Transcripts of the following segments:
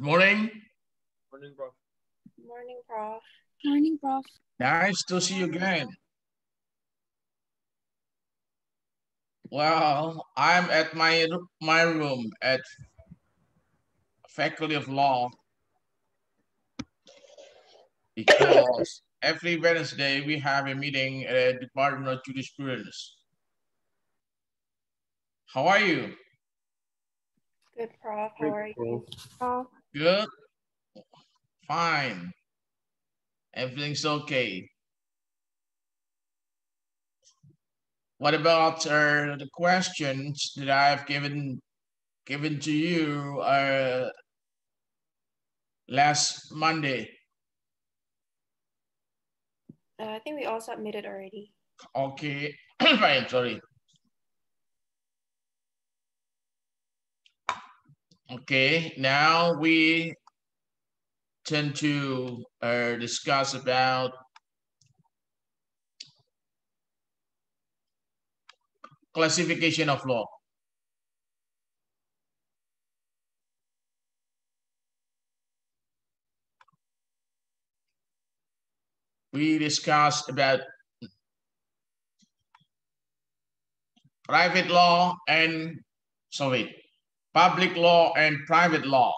Good morning. Morning, Prof. Morning, Prof. Morning, Prof. Nice to see you again. Well, I'm at my my room at Faculty of Law because every Wednesday we have a meeting at the Department of Jurisprudence. How are you? Good, Prof. How are you? Prof. Good. Fine. Everything's okay. What about uh, the questions that I have given given to you uh, last Monday? Uh, I think we all submitted already. Okay, fine, sorry. Okay, now we tend to uh, discuss about classification of law. We discussed about private law and, sorry, public law and private law.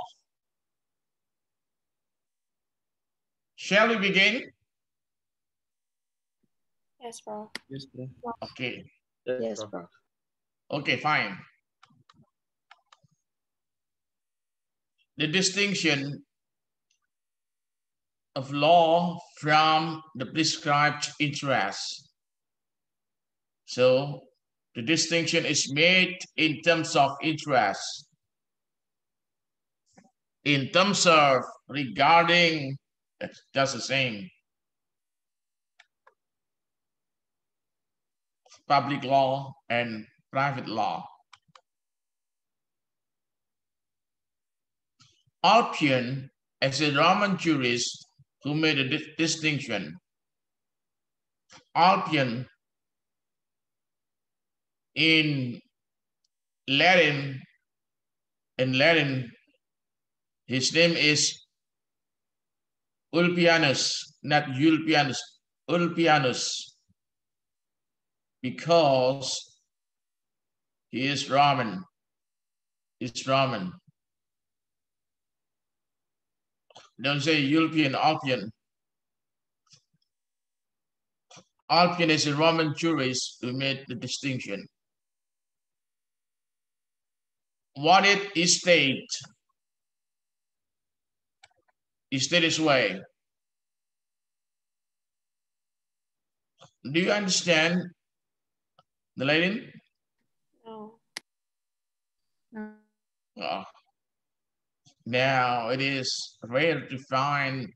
Shall we begin? Yes, bro. Yes, Prof. Okay, Yes, bro. okay, fine. The distinction of law from the prescribed interest. So the distinction is made in terms of interest. In terms of regarding, that's the same. Public law and private law. Ulpian, as a Roman jurist who made a di- distinction, Ulpian in Latin, in Latin, his name is Ulpianus, not Ulpianus, Ulpianus, because he is Roman. He's Roman. Don't say European, Ulpian. Ulpian is a Roman jurist who made the distinction. What it state is state this way. Do you understand the lady? No. Uh, now it is rare to find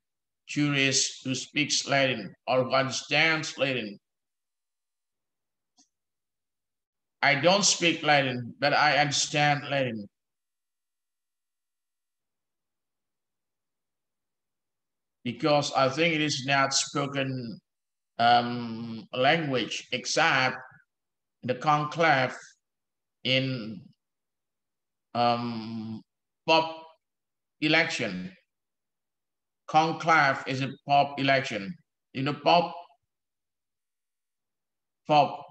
jurists who speaks Latin or who understands Latin. I don't speak Latin, but I understand Latin. Because I think it is not spoken um, language except in the conclave in um, pop election. Conclave is a pop election. You know, pop, pop,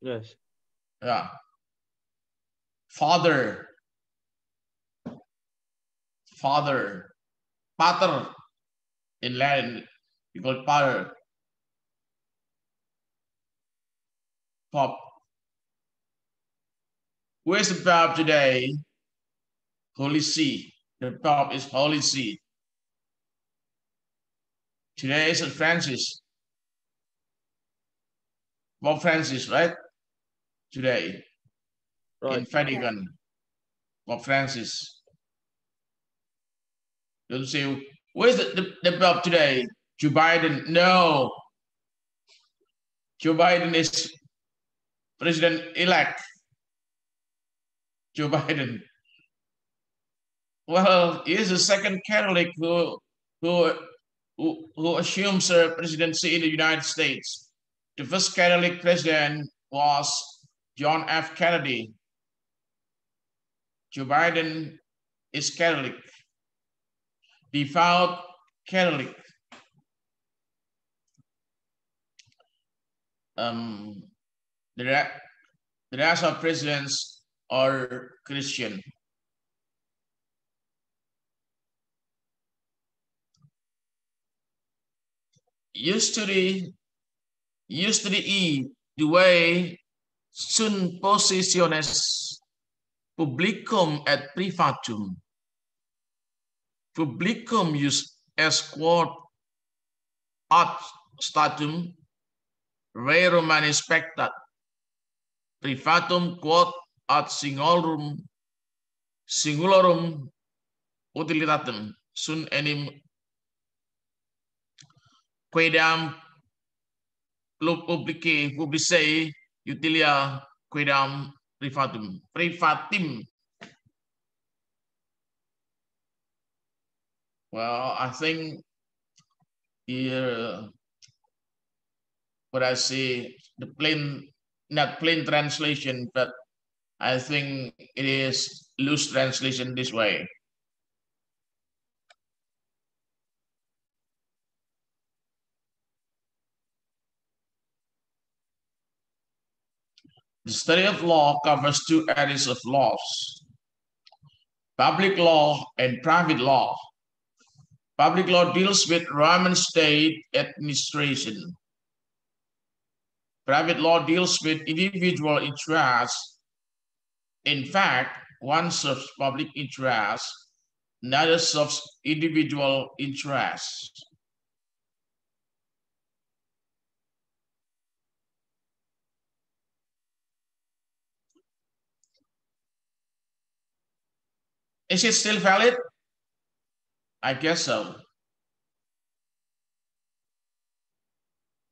Yes. Yeah. Father, father, pater in Latin, we call pater. Pop. Where's the Pope today? Holy See. The Pope is Holy See. Today is St. Francis. Pope Francis, right? Today in Right. Vatican. Pope Francis. Don't say, where's the, the, the today? Joe Biden. No. Joe Biden is president-elect. Joe Biden. Well, he is the second Catholic who who who, who assumes uh, presidency in the United States. The first Catholic president was John F. Kennedy. Joe Biden is Catholic. devout Catholic. Um, the, the rest of presidents are Christian. Yesterday, yesterday due sunt positiones publicum et privatum. Publicum ius est quod ad statum re Romani spectat. Privatum quod ad singularum singularum utilitatem sunt enim quedam publicae publicae utilia quidam privatum. Privatim. Well i think here what i say the plain not plain translation but i think it is loose translation this way The study of law covers two areas of laws, public law and private law. Public law deals with Roman state administration. Private law deals with individual interests. In fact, one serves public interests, another serves individual interests. Is it still valid? I guess so.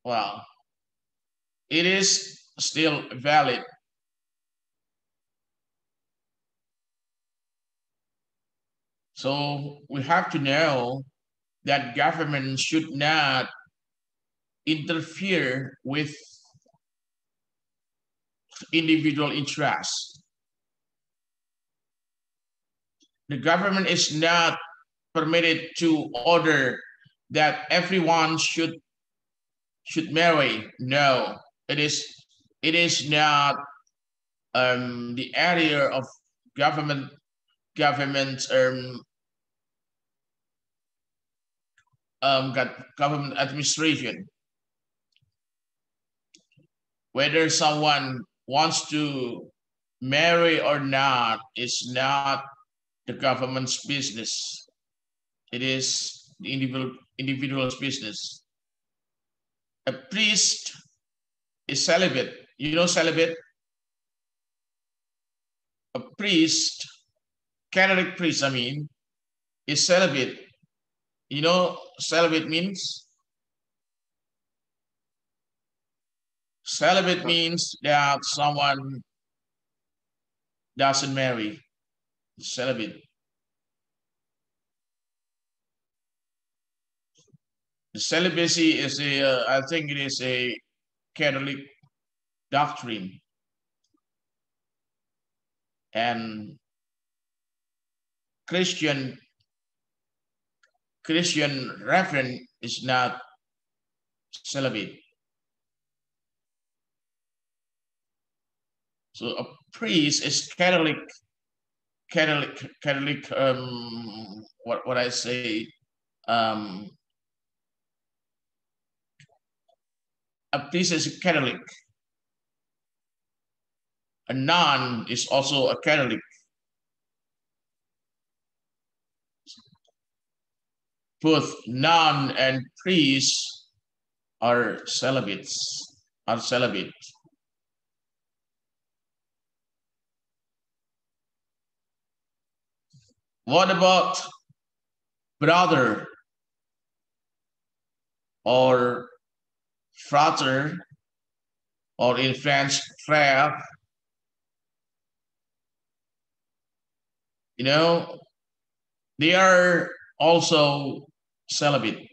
Well, it is still valid. So we have to know that government should not interfere with individual interests. The government is not permitted to order that everyone should should marry. No, it is it is not um, the area of government government um, um, government administration. Whether someone wants to marry or not is not the government's business. It is the individual individual's business. A priest is celibate. You know celibate? A priest, Catholic priest, I mean, is celibate. You know celibate means? Celibate means that someone doesn't marry celibate. The celibacy is a, uh, I think it is a Catholic doctrine. And Christian Christian reference is not celibate. So a priest is Catholic Catholic, Catholic, um, what what I say, um, a priest is a Catholic. A nun is also a Catholic. Both nun and priest are celibates, are celibate. What about brother or frater or in French, frère? You know, they are also celibate.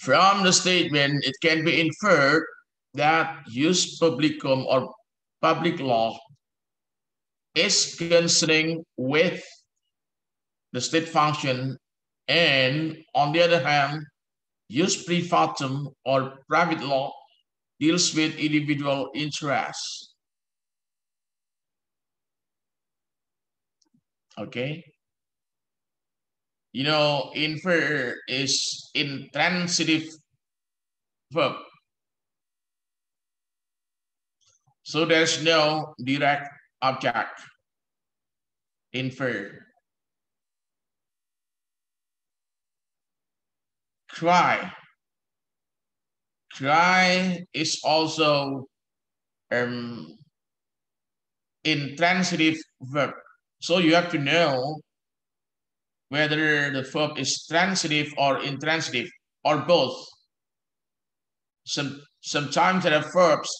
From the statement, it can be inferred that jus publicum or public law is concerning with the state function and on the other hand, jus privatum or private law deals with individual interests. Okay. You know, infer is intransitive verb. So there's no direct object. Infer. Cry. Cry is also um, intransitive verb. So you have to know whether the verb is transitive or intransitive or both. Some, sometimes there are verbs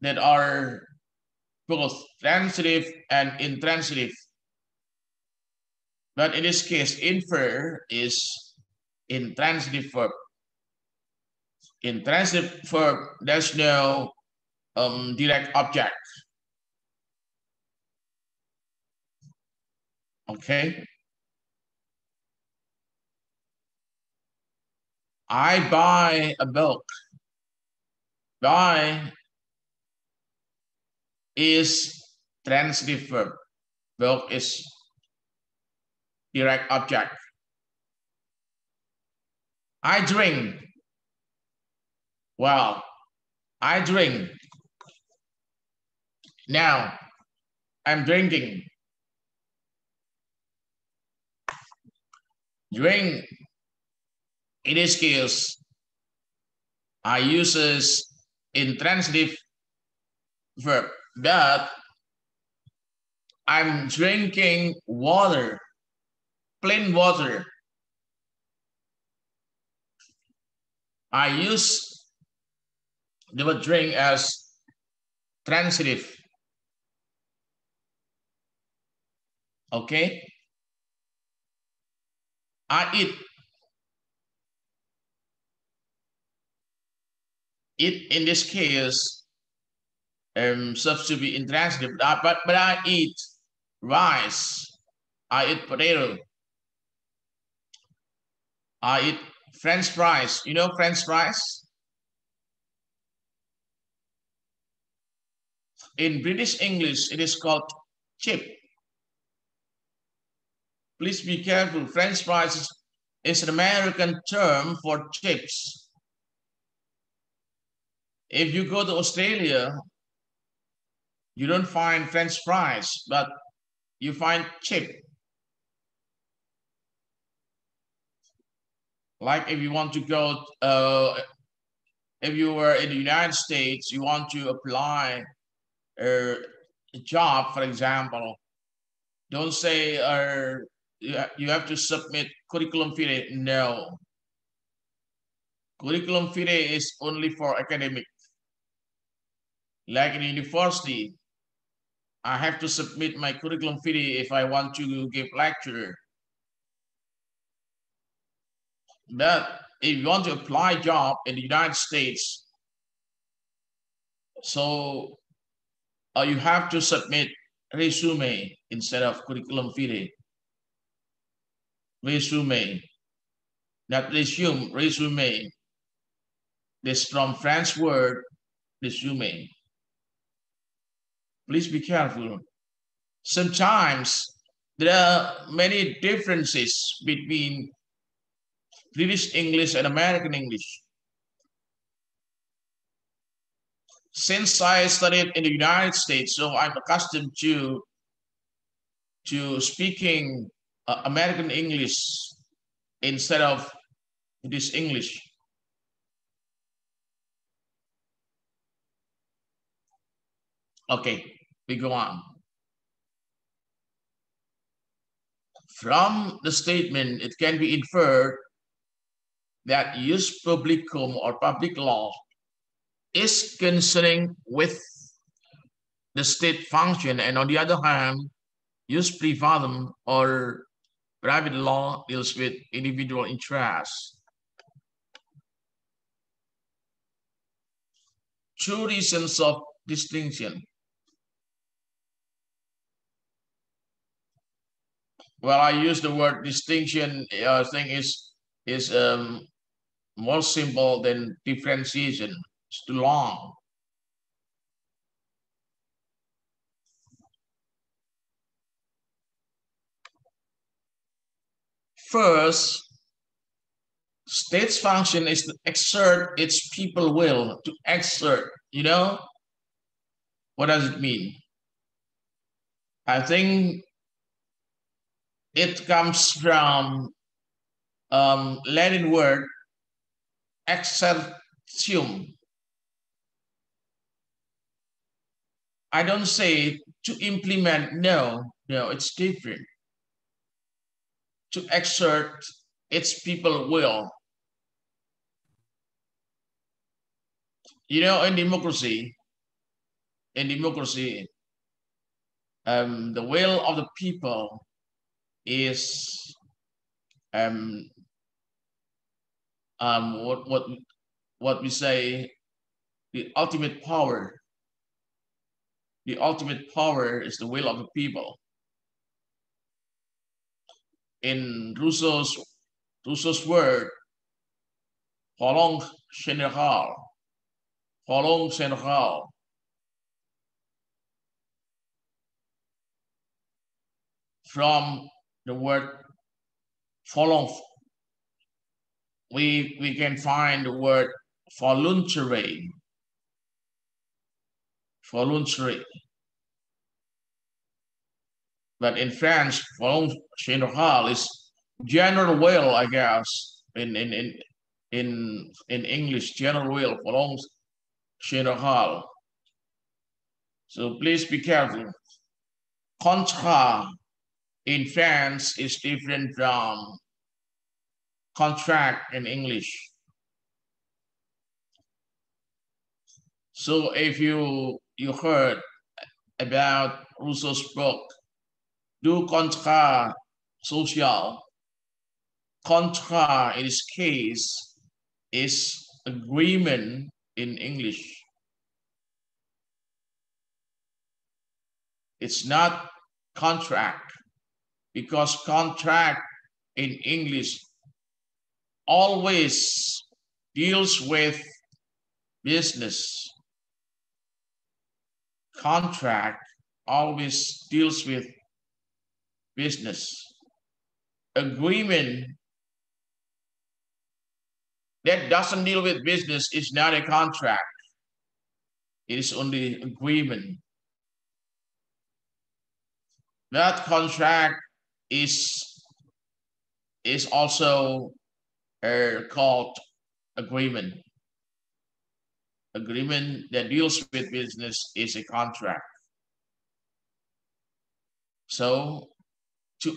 that are both transitive and intransitive. But in this case, infer is intransitive verb. Intransitive verb, there's no um, direct object. Okay. I buy a milk. Buy is transitive verb. Milk is direct object. I drink. Well, I drink. Now, I'm drinking. Drink in this case, I uses intransitive verb that I'm drinking water, plain water. I use the word drink as transitive. Okay? I eat it in this case um serves to be but, but but I eat rice, I eat potato, I eat French fries. You know French fries? In British English, it is called chip. Please be careful. French fries is, is an American term for chips. If you go to Australia, you don't find French fries, but you find chip. Like if you want to go, uh, if you were in the United States, you want to apply a job, for example, don't say uh, you have to submit curriculum vitae. No. Curriculum vitae is only for academic like in university, I have to submit my curriculum vitae if I want to give lecture. But if you want to apply job in the United States, so uh, you have to submit resume instead of curriculum vitae. Resume, not resume, resume. This from French word, resume please be careful. Sometimes there are many differences between British English and American English. Since I studied in the United States, so I'm accustomed to, to speaking uh, American English instead of British English. Okay, we go on. From the statement, it can be inferred that jus publicum or public law is concerning with the state function, and on the other hand, jus privatum or private law deals with individual interests. Two reasons of distinction. Well, I use the word distinction. I think is is um, more simple than differentiation. It's too long. First, state's function is to exert its people will, to exert, you know? What does it mean? I think it comes from um, Latin word exertium. I don't say to implement, no, no, it's different. To exert its people will. You know, in democracy, in democracy, um, the will of the people is um, um, what what what we say the ultimate power. The ultimate power is the will of the people. In Rousseau's Rousseau's word, volonté générale, volonté générale. From the word follow, we, we can find the word voluntary. Voluntary. But in French, volonté générale is general will, I guess, in in in in, in English, general will, volonté. So please be careful. Contrat in France is different from contract in English. So if you you heard about Rousseau's book, Du contrat social, contrat in this case is agreement in English. It's not contract because contract in English always deals with business. Contract always deals with business. Agreement that doesn't deal with business is not a contract. It is only agreement. That contract is is also uh, called agreement. Agreement that deals with business is a contract. So to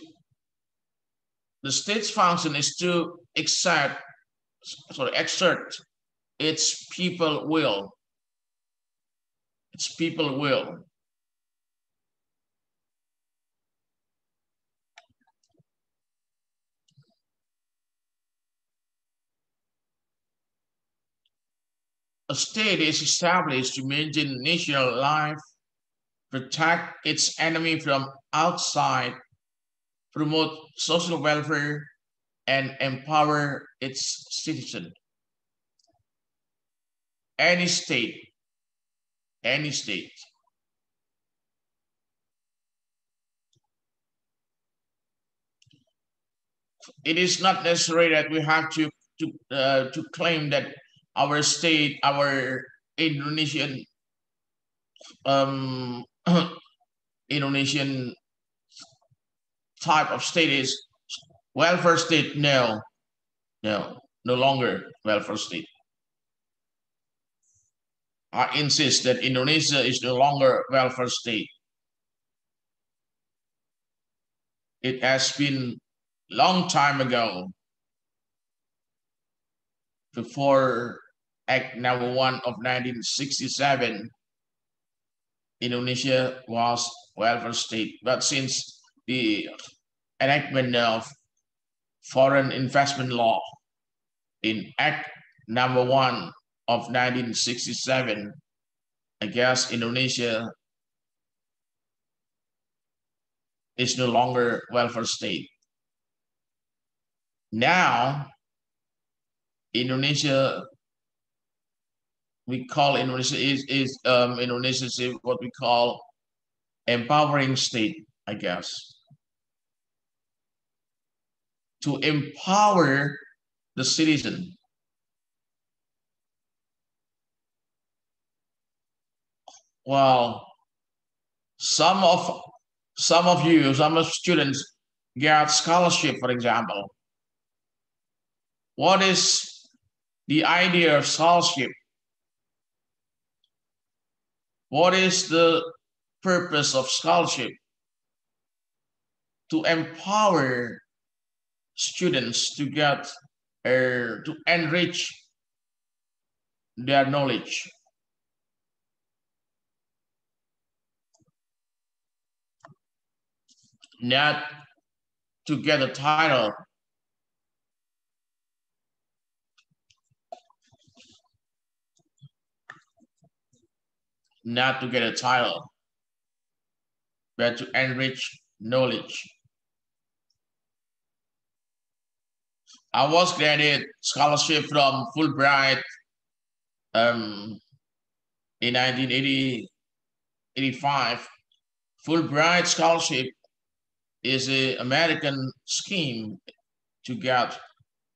the state's function is to exert, sorry, exert its people will. Its people will. A state is established to maintain national life, protect its enemy from outside, promote social welfare, and empower its citizen. Any state, any state. It is not necessary that we have to to uh, to claim that our state, our Indonesian um, Indonesian type of state is welfare state. No, no, no longer welfare state. I insist that Indonesia is no longer welfare state. It has been long time ago before Act number one of 1967, Indonesia was welfare state. But since the enactment of foreign investment law in Act number one of 1967, I guess Indonesia is no longer welfare state. Now, Indonesia, we call Indonesia is, is um, Indonesia is what we call empowering state, I guess. To empower the citizen. Well, some of some of you, some of students get scholarship, for example. What is the idea of scholarship? What is the purpose of scholarship? To empower students to get uh, to enrich their knowledge. Not to get a title. Not to get a title, but to enrich knowledge. I was granted scholarship from Fulbright um, in 1985. Fulbright scholarship is an American scheme to get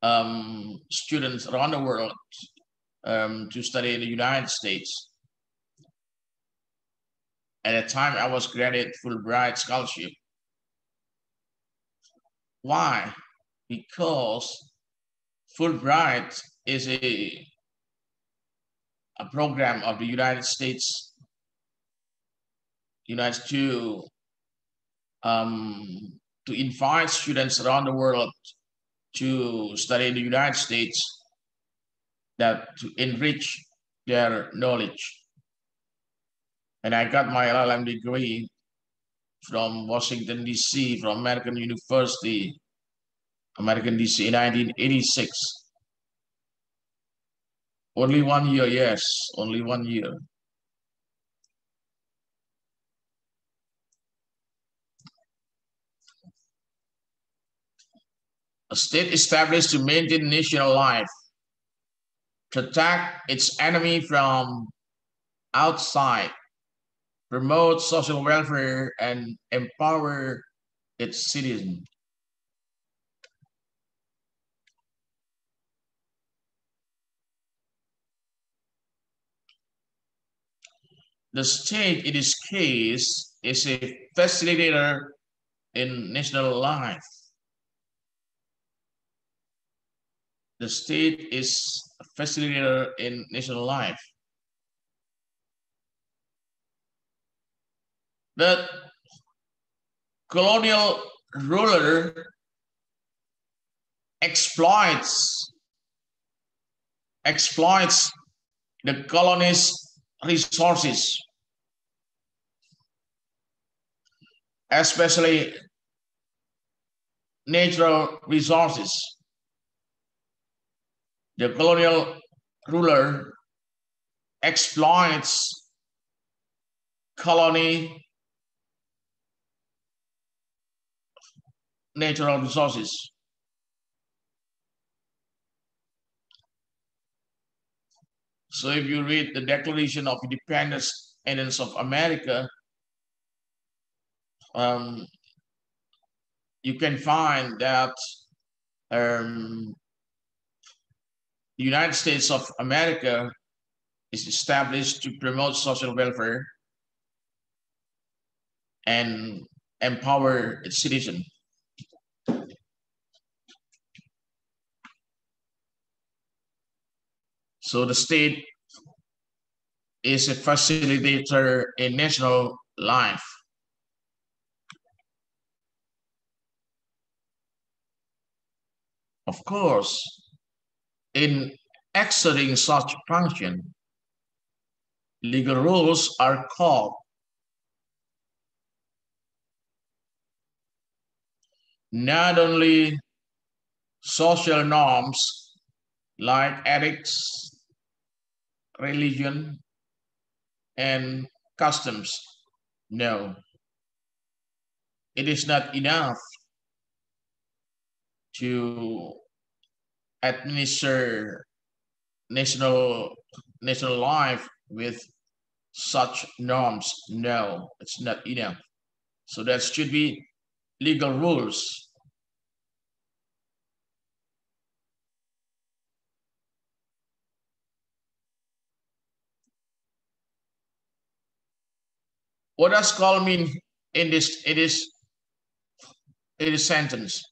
um, students around the world um, to study in the United States. At the time, I was granted Fulbright scholarship. Why? Because Fulbright is a, a program of the United States, United to um, to invite students around the world to study in the United States that to enrich their knowledge. And I got my LLM degree from Washington, D.C., from American University American DC in 1986. Only one year, yes, only one year. A state established to maintain national life, protect its enemy from outside, promote social welfare, and empower its citizens. The state, in this case, is a facilitator in national life. The state is a facilitator in national life. The colonial ruler exploits exploits the colonies resources, especially natural resources. The colonial ruler exploits colony natural resources. So if you read the Declaration of Independence of America, um, you can find that um, the United States of America is established to promote social welfare and empower its citizens. So the state is a facilitator in national life. Of course, in exerting such function, legal rules are called not only social norms like ethics, religion, and customs. No. It is not enough to administer national national life with such norms. No, it's not enough. So that should be legal rules. What does call mean in this it is it is sentence?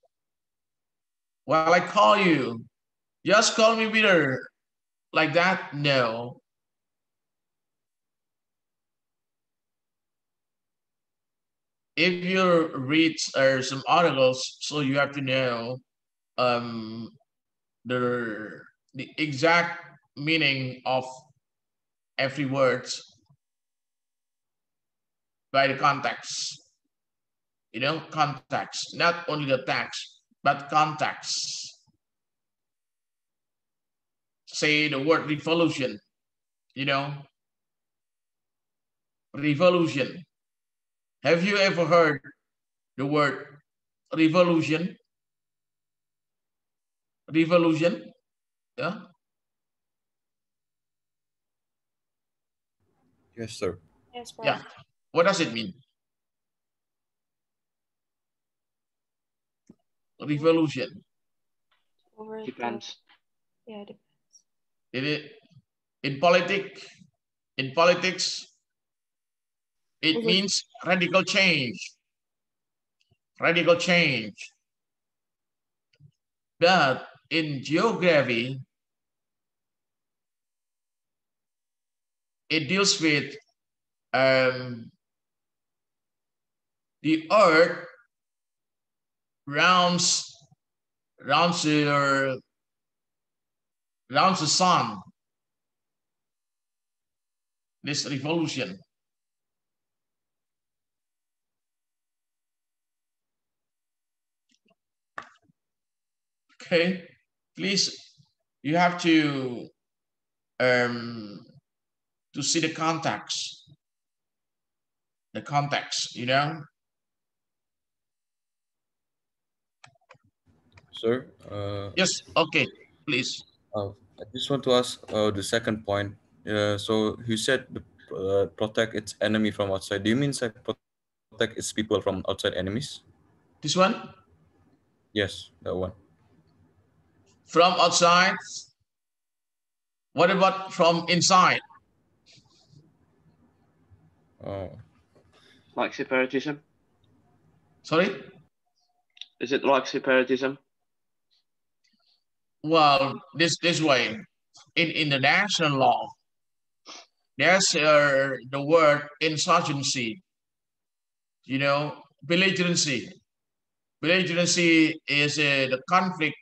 Well, I call you, just call me Peter like that? No. If you read uh, some articles, so you have to know um, the, the exact meaning of every word by the context. You know, context, not only the text, but context. Say the word revolution, you know, revolution. Have you ever heard the word revolution? Revolution, yeah? Yes, sir. Yes, Prof. Yeah. What does it mean? Revolution. Over the- Depends. yeah, depends. It is in politic, in politics, it means radical change. Radical change. But in geography, it deals with um, the earth rounds rounds the rounds the sun. This revolution. Okay, please, you have to um to see the context. The context, you know. Sir, uh, Yes. Okay. Please. uh, I just want to ask uh, the second point. Uh, so you said the, uh, protect its enemy from outside. Do you mean say protect its people from outside enemies? This one Yes, that one. from outside. What about from inside? Oh, Like separatism? Sorry. Is it like separatism? Well, this this way, in international law, there's uh, the word insurgency. You know, belligerency. Belligerency is uh, the conflict,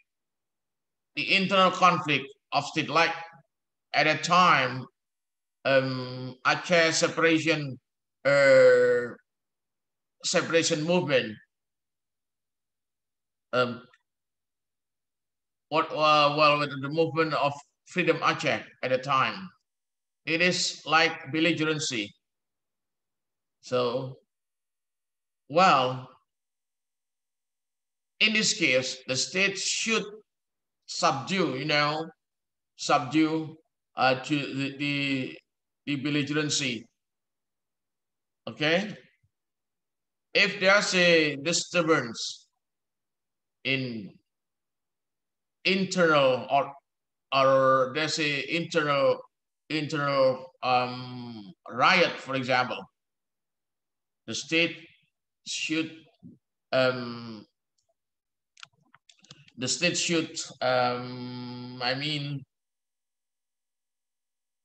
the internal conflict of state. Like at a time, um, Aceh separation, uh, separation movement. Um, what uh, well with the movement of freedom Aceh at the time. It is like belligerency. So, well, in this case, the state should subdue, you know, subdue uh, to the, the, the belligerency. Okay? If there's a disturbance in internal or or there's a internal internal um, riot, for example, the state should um, the state should um, I mean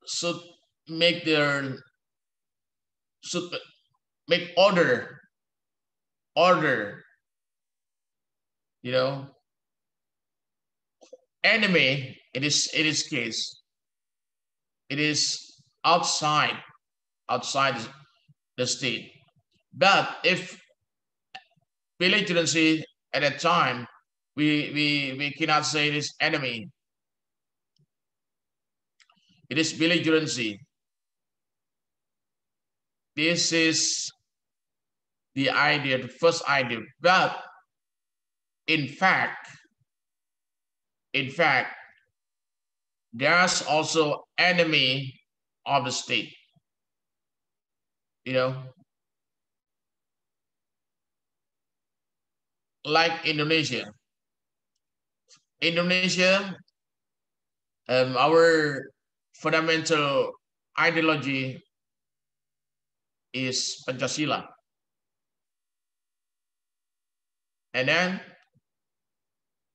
should make their should make order order you know enemy it is it is case it is outside outside the state. But if belligerency at that time we we we cannot say it is enemy. It is belligerency this is the idea, the first idea. But in fact, in fact, there's also enemy of the state. You know, like Indonesia. Indonesia, um, our fundamental ideology is Pancasila. And then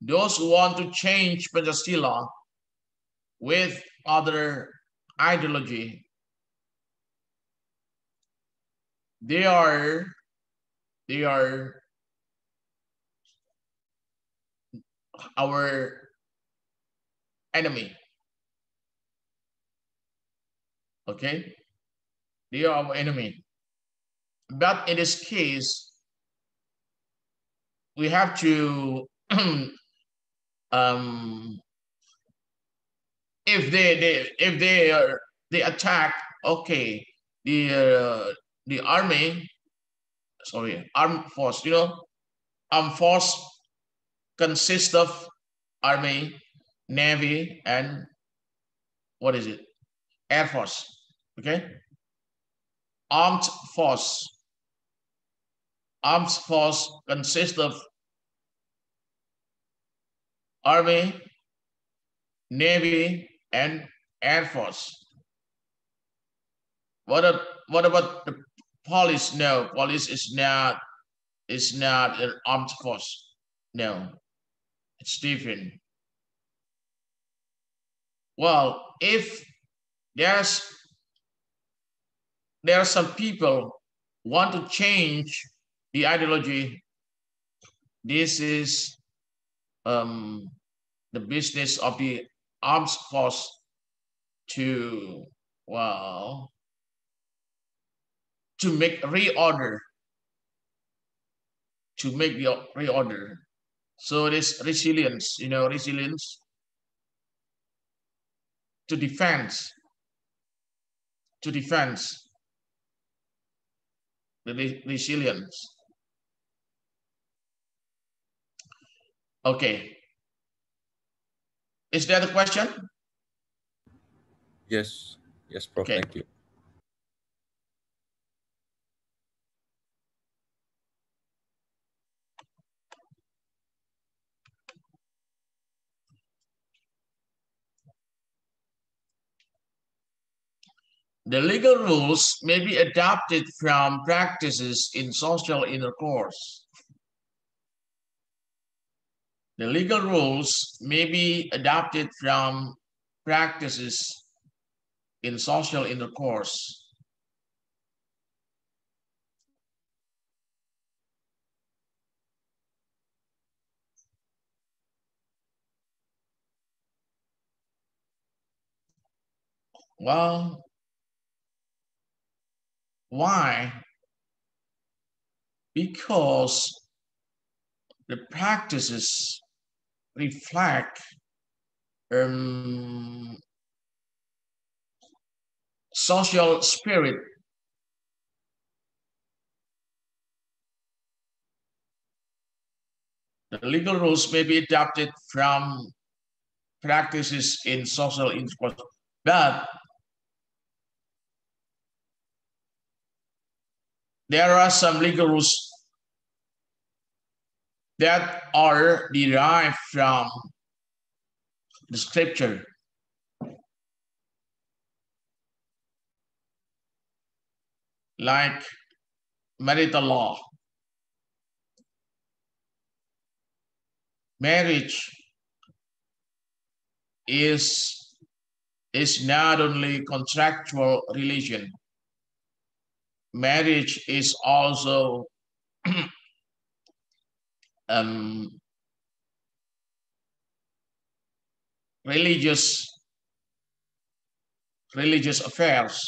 those who want to change Pancasila with other ideology, they are they are our enemy. Okay? They are our enemy. But in this case, we have to um if they, they if they are they attack okay the uh, the army sorry armed force you know armed force consists of army navy and what is it? Air force okay? Armed force. Armed force consists of army navy and air force. What a, what about the police? No police is not is not an armed force. No. It's different. Well if there's there are some people want to change the ideology. This is um, the business of the armed force to, well, to make reorder, to make the reorder. So this resilience, you know, resilience to defense, to defense the re resilience. Okay. Is there a question? Yes. Yes, Prof. Okay. Thank you. The legal rules may be adapted from practices in social intercourse. The legal rules may be adapted from practices in social intercourse. Well, why? Because the practices reflect um, social spirit. The legal rules may be adapted from practices in social intercourse, but there are some legal rules that are derived from the scripture. Like marital law. Marriage is, is not only contractual religion marriage is also um, religious religious affairs.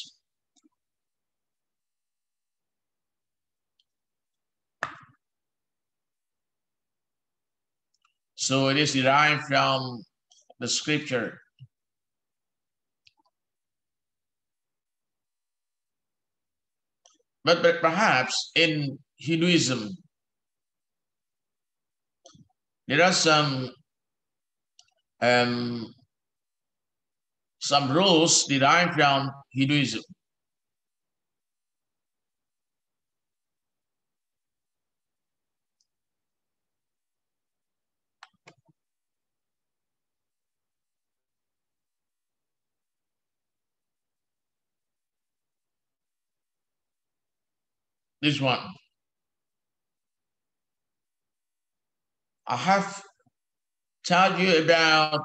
So it is derived from the scripture. but, but perhaps in Hinduism, there are some um, some rules derived from Hinduism. This one. I have told you about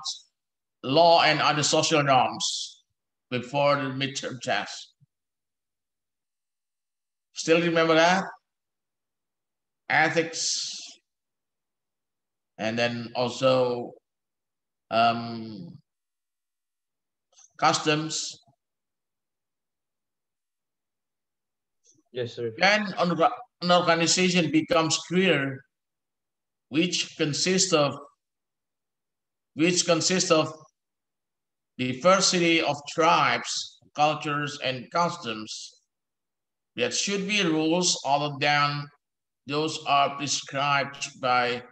law and other social norms before the midterm test. Still remember that? Ethics, and then also um, customs. Yes, sir. Then an an organization becomes clear, which consists of which consists of diversity of tribes, cultures, and customs. There should be rules other than those are prescribed by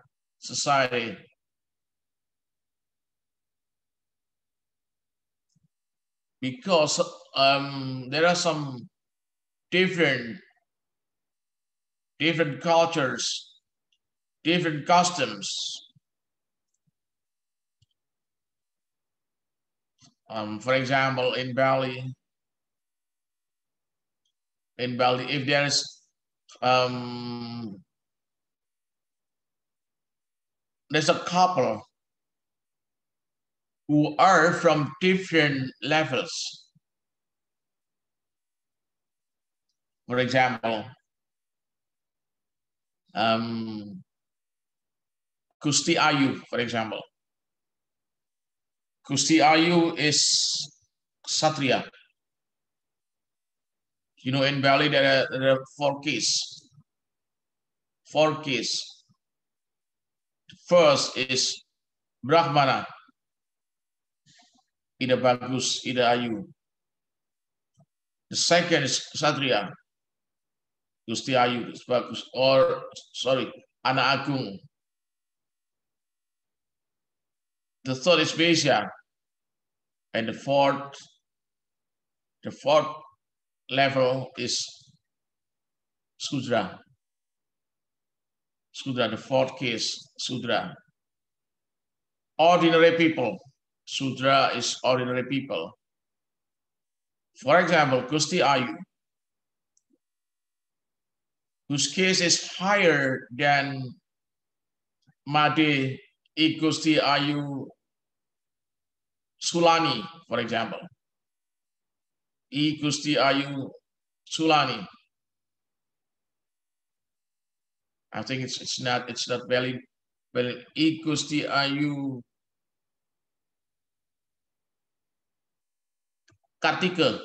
society. Because um, there are some different different cultures, different customs. Um, for example, in Bali, in Bali, if there is um, there's a couple who are from different levels. For example, um, Kusti Ayu, for example. Kusti Ayu is Satria. You know, in Bali, there are, there are four keys. Four keys. First is Brahmana. Ida Bagus, Ida Ayu. The second is Satria. Gusti Ayu bagus. Or, sorry, Ana Agung. The third is Vesya. And the fourth, the fourth level is Sudra. Sudra, the fourth case, Sudra. Ordinary people. Sudra is ordinary people. For example, Gusti Ayu, whose case is higher than Made I Gusti Ayu Sulani, for example. Igusti Ayu Sulani. I think it's it's not it's not valid. Valid. Igusti Ayu Kartika.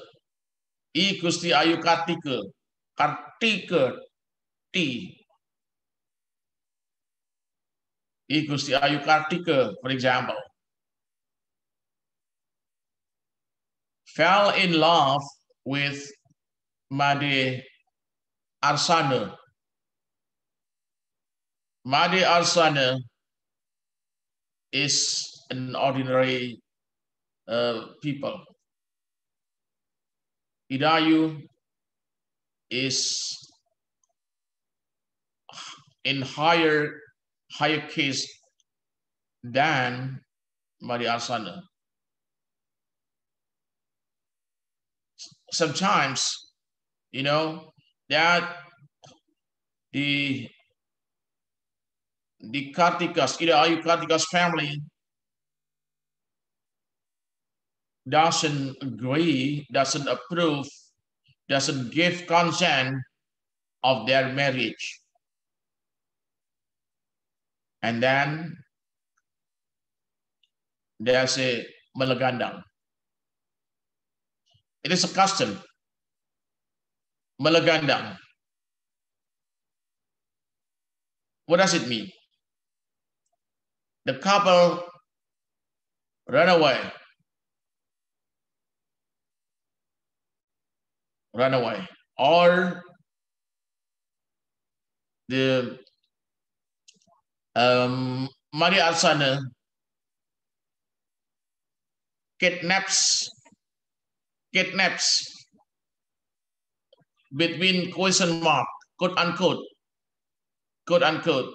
Igusti Ayu Kartika. Kartika T. Equals the Ayu Kartika, for example, fell in love with Made Arsana. Made Arsana is an ordinary uh, people. Idayu is in higher higher case than Made Arsana. Sometimes, you know, that the the Kartikas, either Ayu Kartikas family doesn't agree, doesn't approve, doesn't give consent of their marriage. And then there's a malagandang. It is a custom. Malagandang. What does it mean? The couple run away. Run away. Or the um, Made Arsana kidnaps kidnaps between question mark quote unquote quote unquote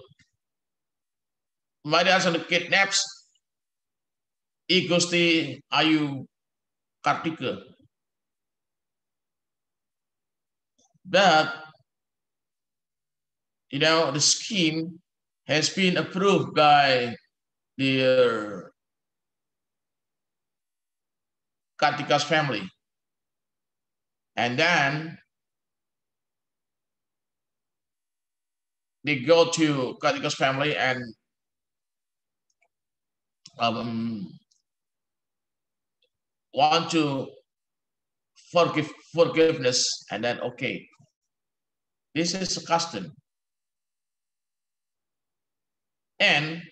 Made kidnaps I Gusti Ayu Kartika but you know the scheme has been approved by the uh, Kartika's family. And then they go to Kartika's family and um, want to forgive forgiveness and then okay this is a custom and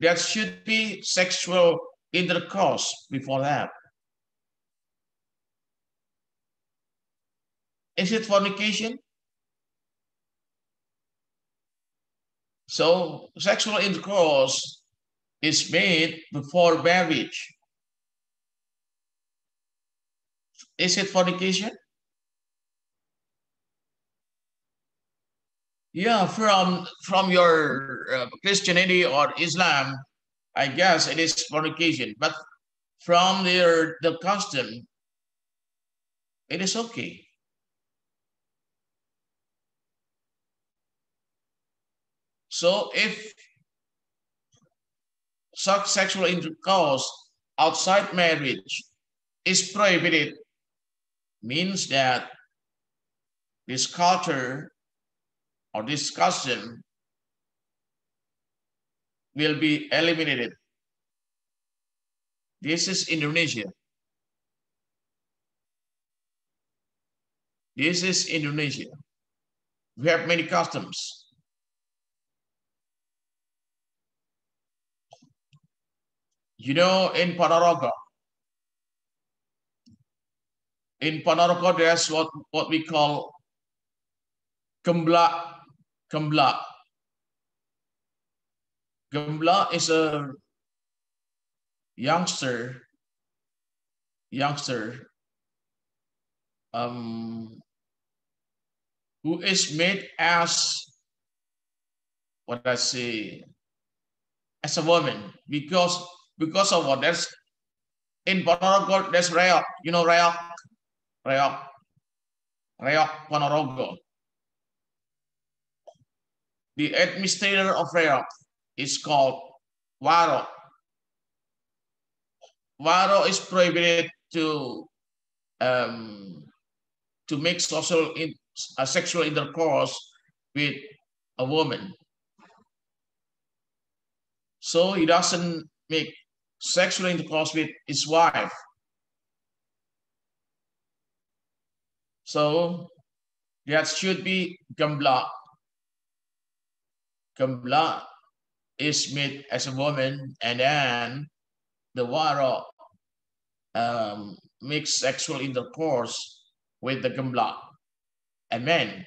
there should be sexual intercourse before that. Is it fornication? So sexual intercourse is made before marriage. Is it fornication? Yeah, from from your uh, Christianity or Islam, I guess it is fornication. But from their the custom, it is okay. So if such sexual intercourse outside marriage is prohibited, means that this culture or this custom will be eliminated. This is Indonesia. This is Indonesia. We have many customs. You know, in Ponorogo, in Ponorogo, there's what, what we call Gemblak. Gemblak. Gemblak is a youngster, youngster, um, who is made as what I say as a woman because because of what there's in Ponorogo there's Reog, you know Reog, Reog, Reog Ponorogo. The administrator of Reog is called Warok. Warok is prohibited to um, to make social in, uh, sexual intercourse with a woman. So he doesn't make sexual intercourse with his wife. So that should be gemblak. Gemblak is made as a woman and then the warok um, makes sexual intercourse with the gemblak, a man.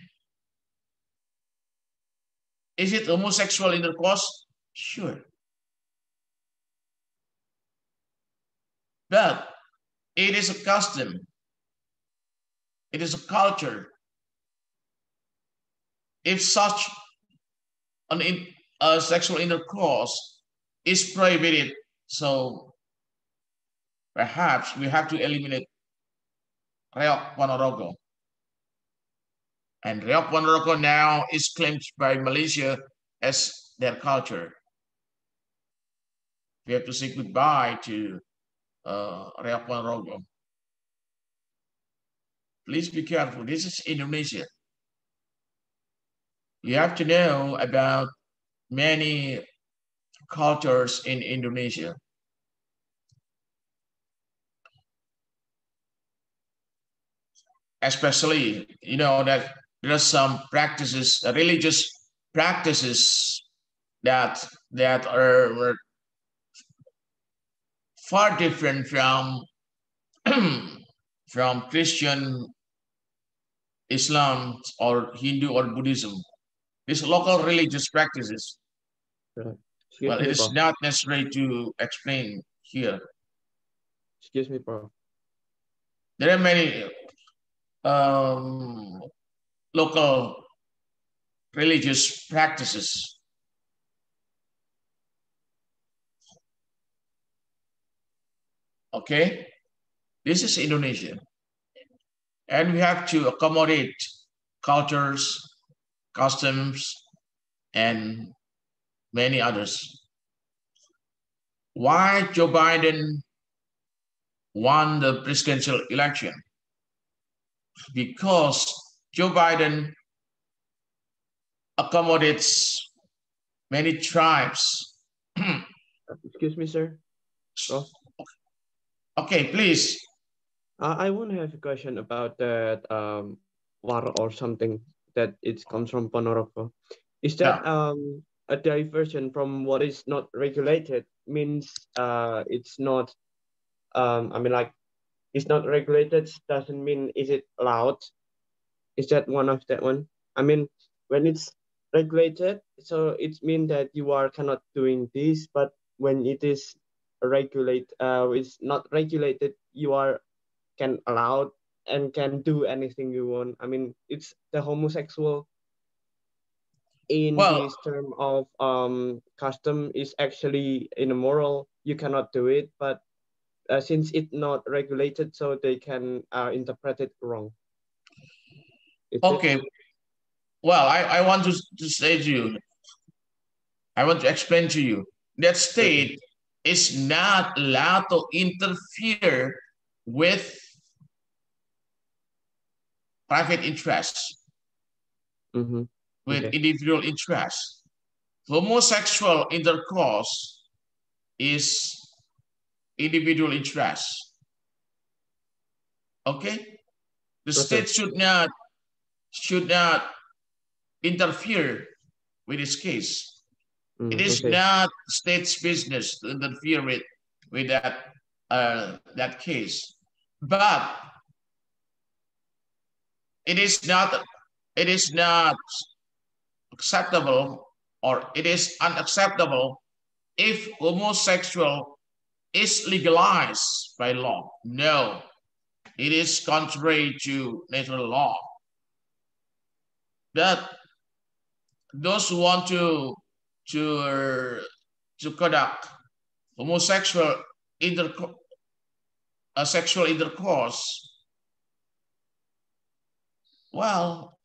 Is it homosexual intercourse? Sure. But it is a custom. It is a culture. If such an in, uh, sexual intercourse is prohibited, so perhaps we have to eliminate Reog Ponorogo. And Reog Ponorogo now is claimed by Malaysia as their culture. We have to say goodbye to uh, Reog Ponorogo. Please be careful. This is Indonesia. You have to know about many cultures in Indonesia. Especially, you know, that there are some practices, religious practices that that are far different from from Christian Islam or Hindu or Buddhism These local religious practices. Excuse Well, it is not necessary to explain here. Excuse me, Prof. There are many um, local religious practices. Okay, this is Indonesia. And we have to accommodate cultures, customs, and many others. Why Joe Biden won the presidential election? Because Joe Biden accommodates many tribes. Excuse me, sir. Prof. Okay, please. Uh, I want to have a question about that um war or something that it comes from Ponorogo. Is that um a diversion from what is not regulated means uh it's not um I mean like it's not regulated doesn't mean is it allowed? Is that one of that one? I mean when it's regulated, so it means that you are cannot doing this, but when it is regulate uh is not regulated, you are can allow and can do anything you want. I mean, it's the homosexual in Well- this term of um custom is actually in a moral. You cannot do it, but uh, since it's not regulated, so they can uh, interpret it wrong. Is it- Okay. Well, I, I want to, to say to you, I want to explain to you that state is not allowed to interfere with private interests, Mhm. with Okay. individual interests. Homosexual intercourse is individual interest. Okay? The Okay. state should not should not interfere with this case. Mm, It is okay. not state's business to interfere with with that uh, that case, but it is not it is not acceptable or it is unacceptable if homosexual is legalized by law. No, it is contrary to natural law. That those who want to to to conduct homosexual interco- uh, sexual intercourse, well,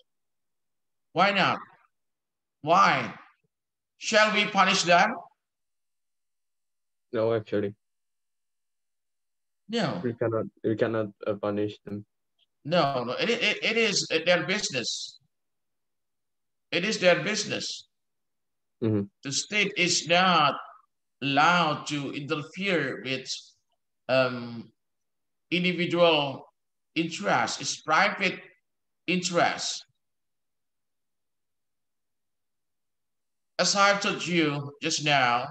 why not? Why? Shall we punish them? No, actually, No, we cannot. We cannot uh, punish them. no, no. It, it, it is their business. It is their business. Mhm. The state is not allowed to interfere with um, individual interest. It's private interest. As I've told you just now,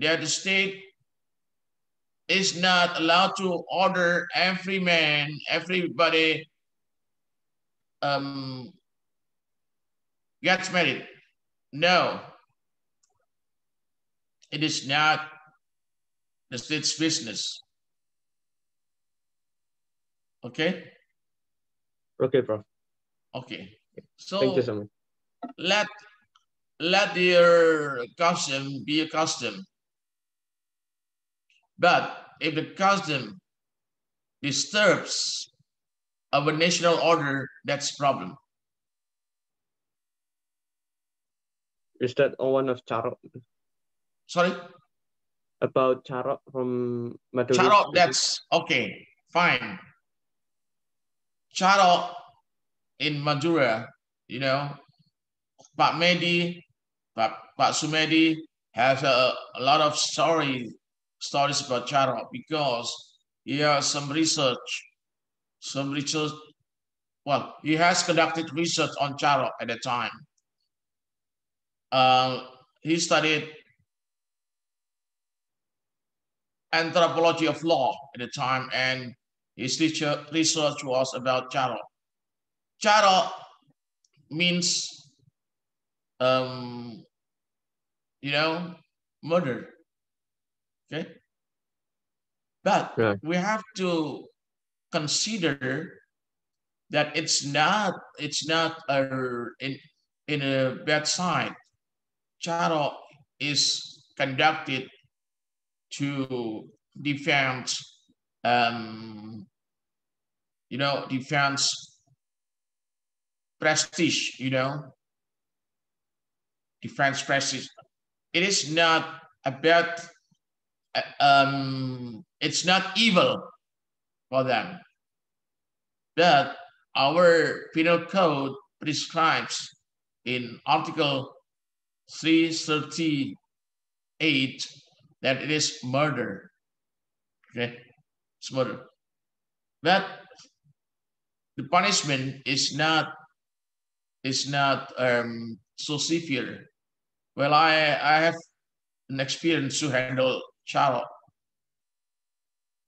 that the state is not allowed to order every man, everybody um, gets married. No, it is not the state's business. Okay, Okay, Prof. okay. Thank you So so much. let let their custom be a custom. But if the custom disturbs our national order, that's problem. Is that one of Carok Sorry, about Carok from Madura? Carok, that's okay, fine. Carok in Madura, you know, Pak Medi, Pak, Pak Sumedi has a, a lot of story stories about Carok because he has some research, some research. Well, he has conducted research on Carok at the time. Uh, he studied anthropology of law at the time, and his research was about Carok. Carok means um, you know, murder. Okay. But Right. we have to consider that it's not it's not a in in a bad side. Carok is conducted to defend um you know defense prestige you know? Defense prestige. It is not about uh, um it's not evil for them. But our penal code prescribes in article 338 that it is murder. Okay? It's murder. But the punishment is not is not um, so severe. Well i i have an experience to handle child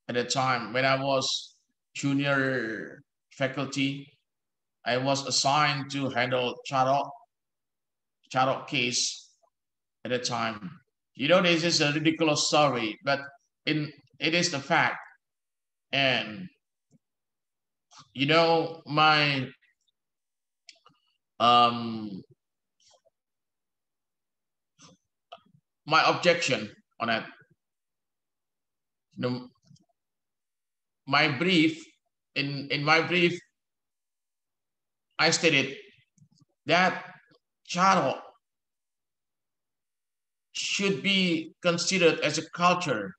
at the time. When i was junior faculty i was assigned to handle child child case at the time you know this is a ridiculous story but in it is the fact. And you know my um my objection on that you know, my brief in in my brief i stated that carok should be considered as a culture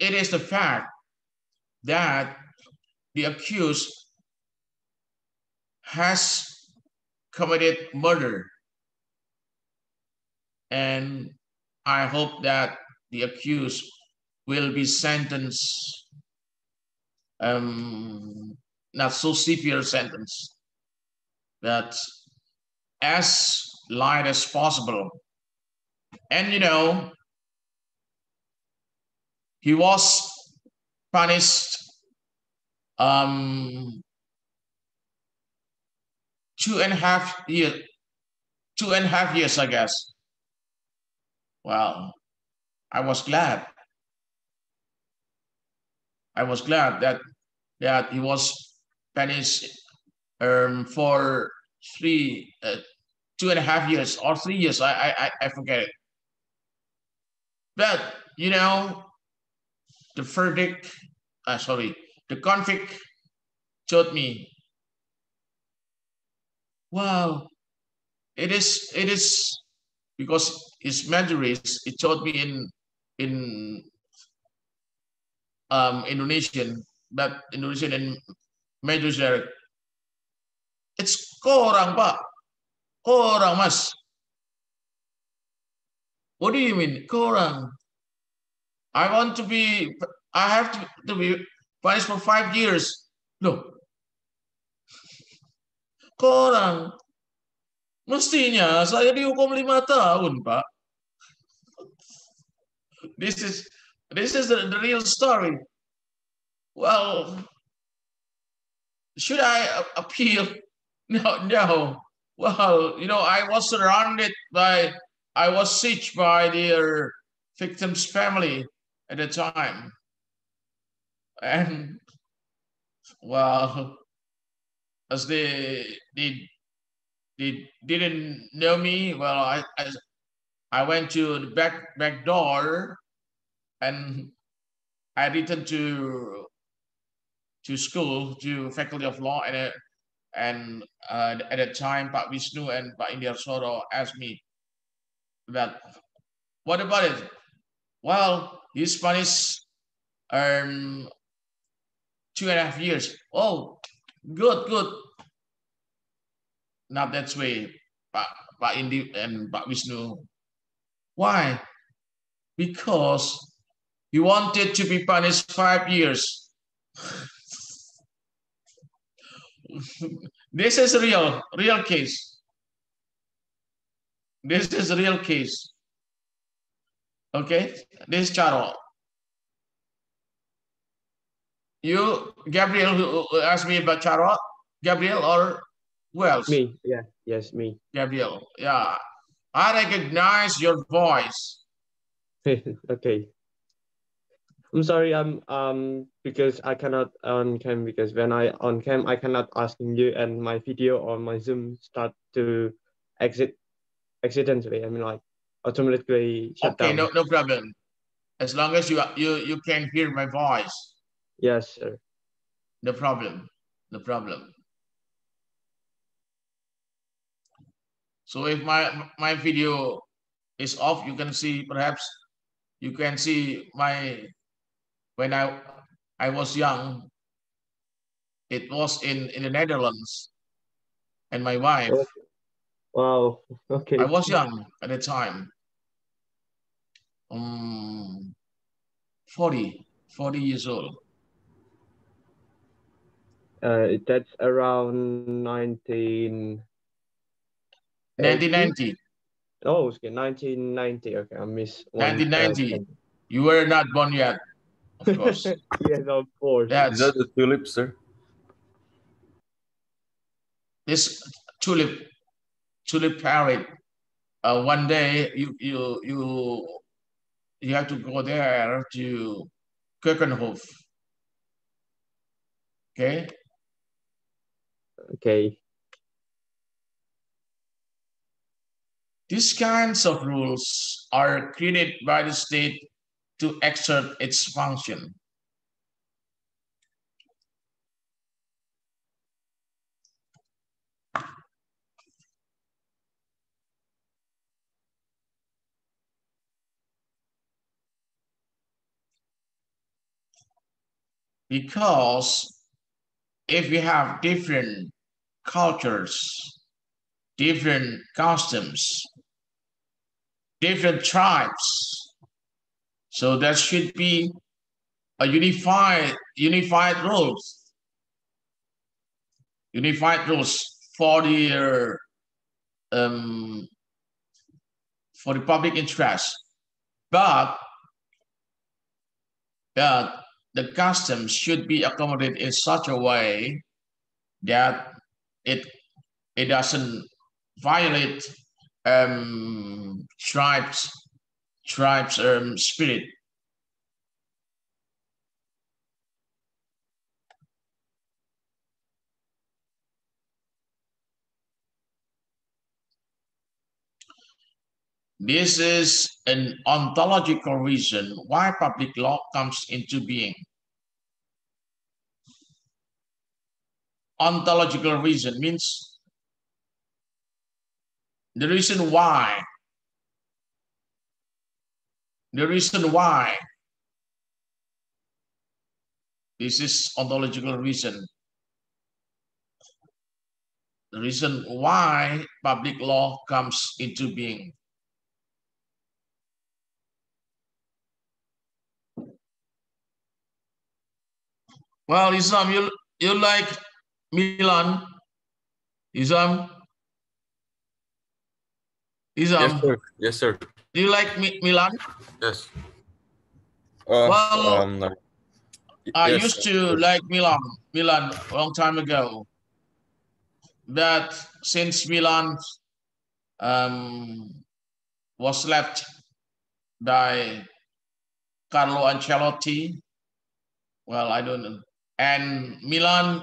it is the fact that the accused has committed murder. And I hope that the accused will be sentenced, um, not so severe sentence, but as light as possible. And you know, he was punished um, two and a half years, two and a half years, I guess. Well, I was glad. I was glad that that he was punished um, for three, uh, two and a half years or three years. I I I forget it. But you know, the verdict. Uh, sorry, the convict told me, wow, it is, it is, because his Mandarins, it told me in, in um, Indonesian, but Indonesian and Mandarin, it's korang, Pak. Korang, Mas. What do you mean, korang? I want to be, I have to, to be punished for five years. Loh, korang, mestinya saya dihukum lima tahun, Pak. This is this is the, the real story. Well, should I appeal? No, no. Well, you know, I was surrounded by, I was sieged by their victim's family at the time. And well, as they they they didn't know me, well, I I, I went to the back back door, and I returned to to school to faculty of law, and and uh, at that time, Pak Vishnu and Pak India Soro asked me that what about it? Well, he's punished um, two and a half years. Oh, good, good. Not that way, Pak, Pak Indi and Pak Vishnu. Why? Because he wanted to be punished five years. this is a real, real case. This is a real case. Okay, this is Carok. You, Gabriel, who asked me about Carok, Gabriel or who else? Me, yeah, Yes, me. Gabriel. Yeah, I recognize your voice. okay. I'm sorry, I'm um because I cannot on cam because when I on cam I cannot asking you and my video or my Zoom start to exit accidentally. I mean like automatically shut Okay, down. no, no problem. As long as you you you can hear my voice, Yes, sir. no problem, no problem. So if my my video is off, you can see perhaps you can see my when I I was young. It was in in the Netherlands, and my wife. Oh, Wow. Okay. I was young at the time. Um, 40, 40 years old. Uh, that's around 19. 1990. Oh, okay, 1990. Okay, I missed one. 1990. You were not born yet, of course. yes, of course. Is That's that the tulip, sir? this tulip, tulip parrot. Uh, one day you you you you have to go there to Keukenhof. Okay, Okay. These kinds of rules are created by the state to exert its function. Because if we have different cultures, different customs, different tribes. So there should be a unified unified rules. Unified rules for the um, for the public interest. But but the customs should be accommodated in such a way that it it doesn't violate um, tribes tribes um, spirit. This is an ontological reason why public law comes into being. Ontological reason means the reason why. The reason why. This is ontological reason. The reason why public law comes into being well isam you you like milan isam isam Yes, sir. Yes, sir. do you like Mi- milan Yes. Uh, Well, um, no. I Yes, used to course. like Milan, Milan a long time ago. But since Milan um, was left by Carlo Ancelotti, well, I don't know. And Milan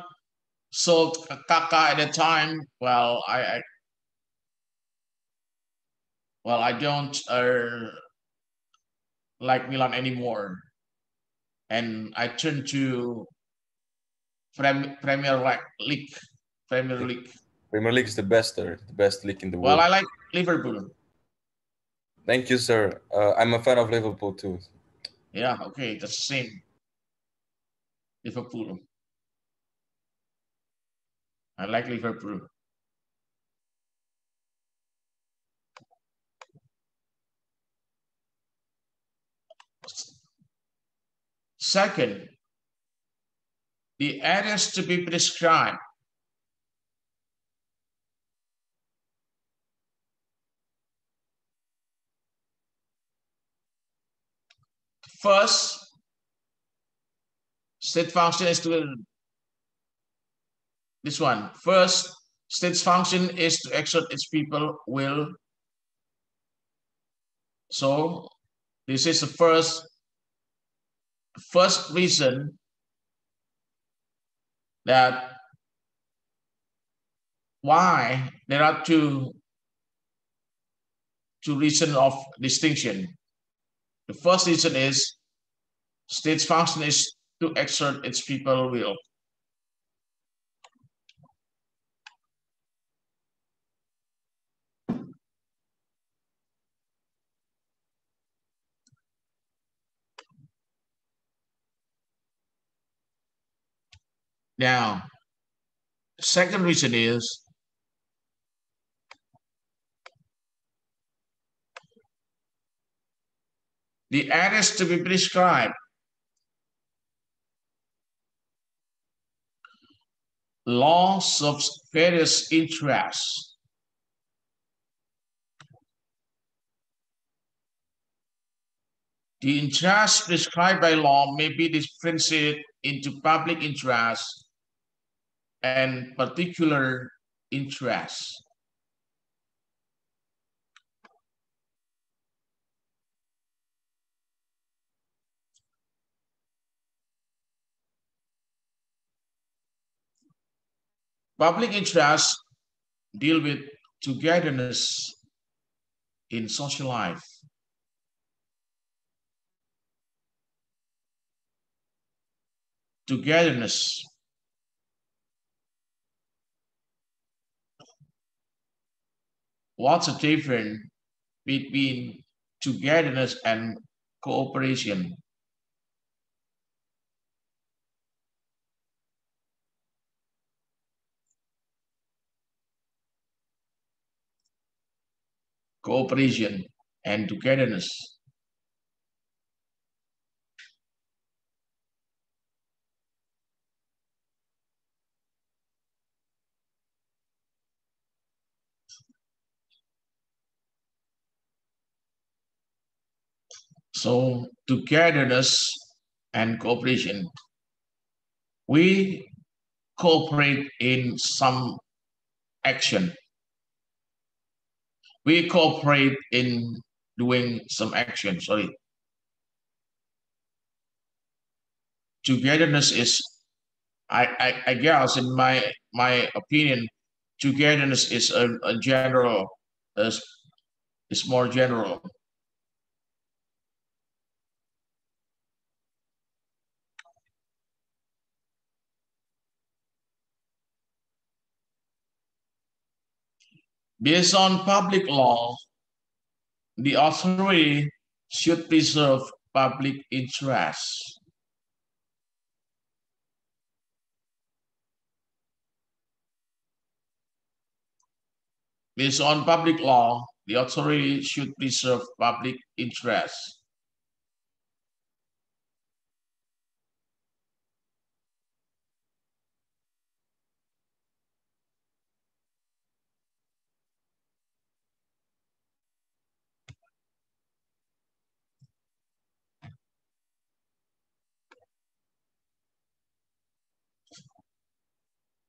sold Kaka at the time. Well, I, I well, I don't uh, like Milan anymore and I turned to Prem- Premier League. Premier League. Premier League is the best, sir. The best league in the world. Well. I like Liverpool. Thank you, sir. Uh, I'm a fan of Liverpool too. Yeah, okay, that's the same. Liverpool. I like Liverpool. Second, the areas to be prescribed First, state function is to this one. First, state's function is to exert its people will. So this is the first, first reason that why there are two, two reasons of distinction. The first reason is state's function is to exert its people will. Now, second reason is the areas to be prescribed laws of various interests. The interests prescribed by law may be differentiated into public interests and particular interests. Public interest deal with togetherness in social life. Togetherness. What's the difference between togetherness and cooperation? Cooperation, and togetherness. So togetherness and cooperation. We cooperate in some action we cooperate in doing some action. Sorry. Togetherness is, I, I, I guess, in my my opinion, togetherness is a, a general, is, is more general. Based on public law, the authority should preserve public interest. Based on public law, the authority should preserve public interests.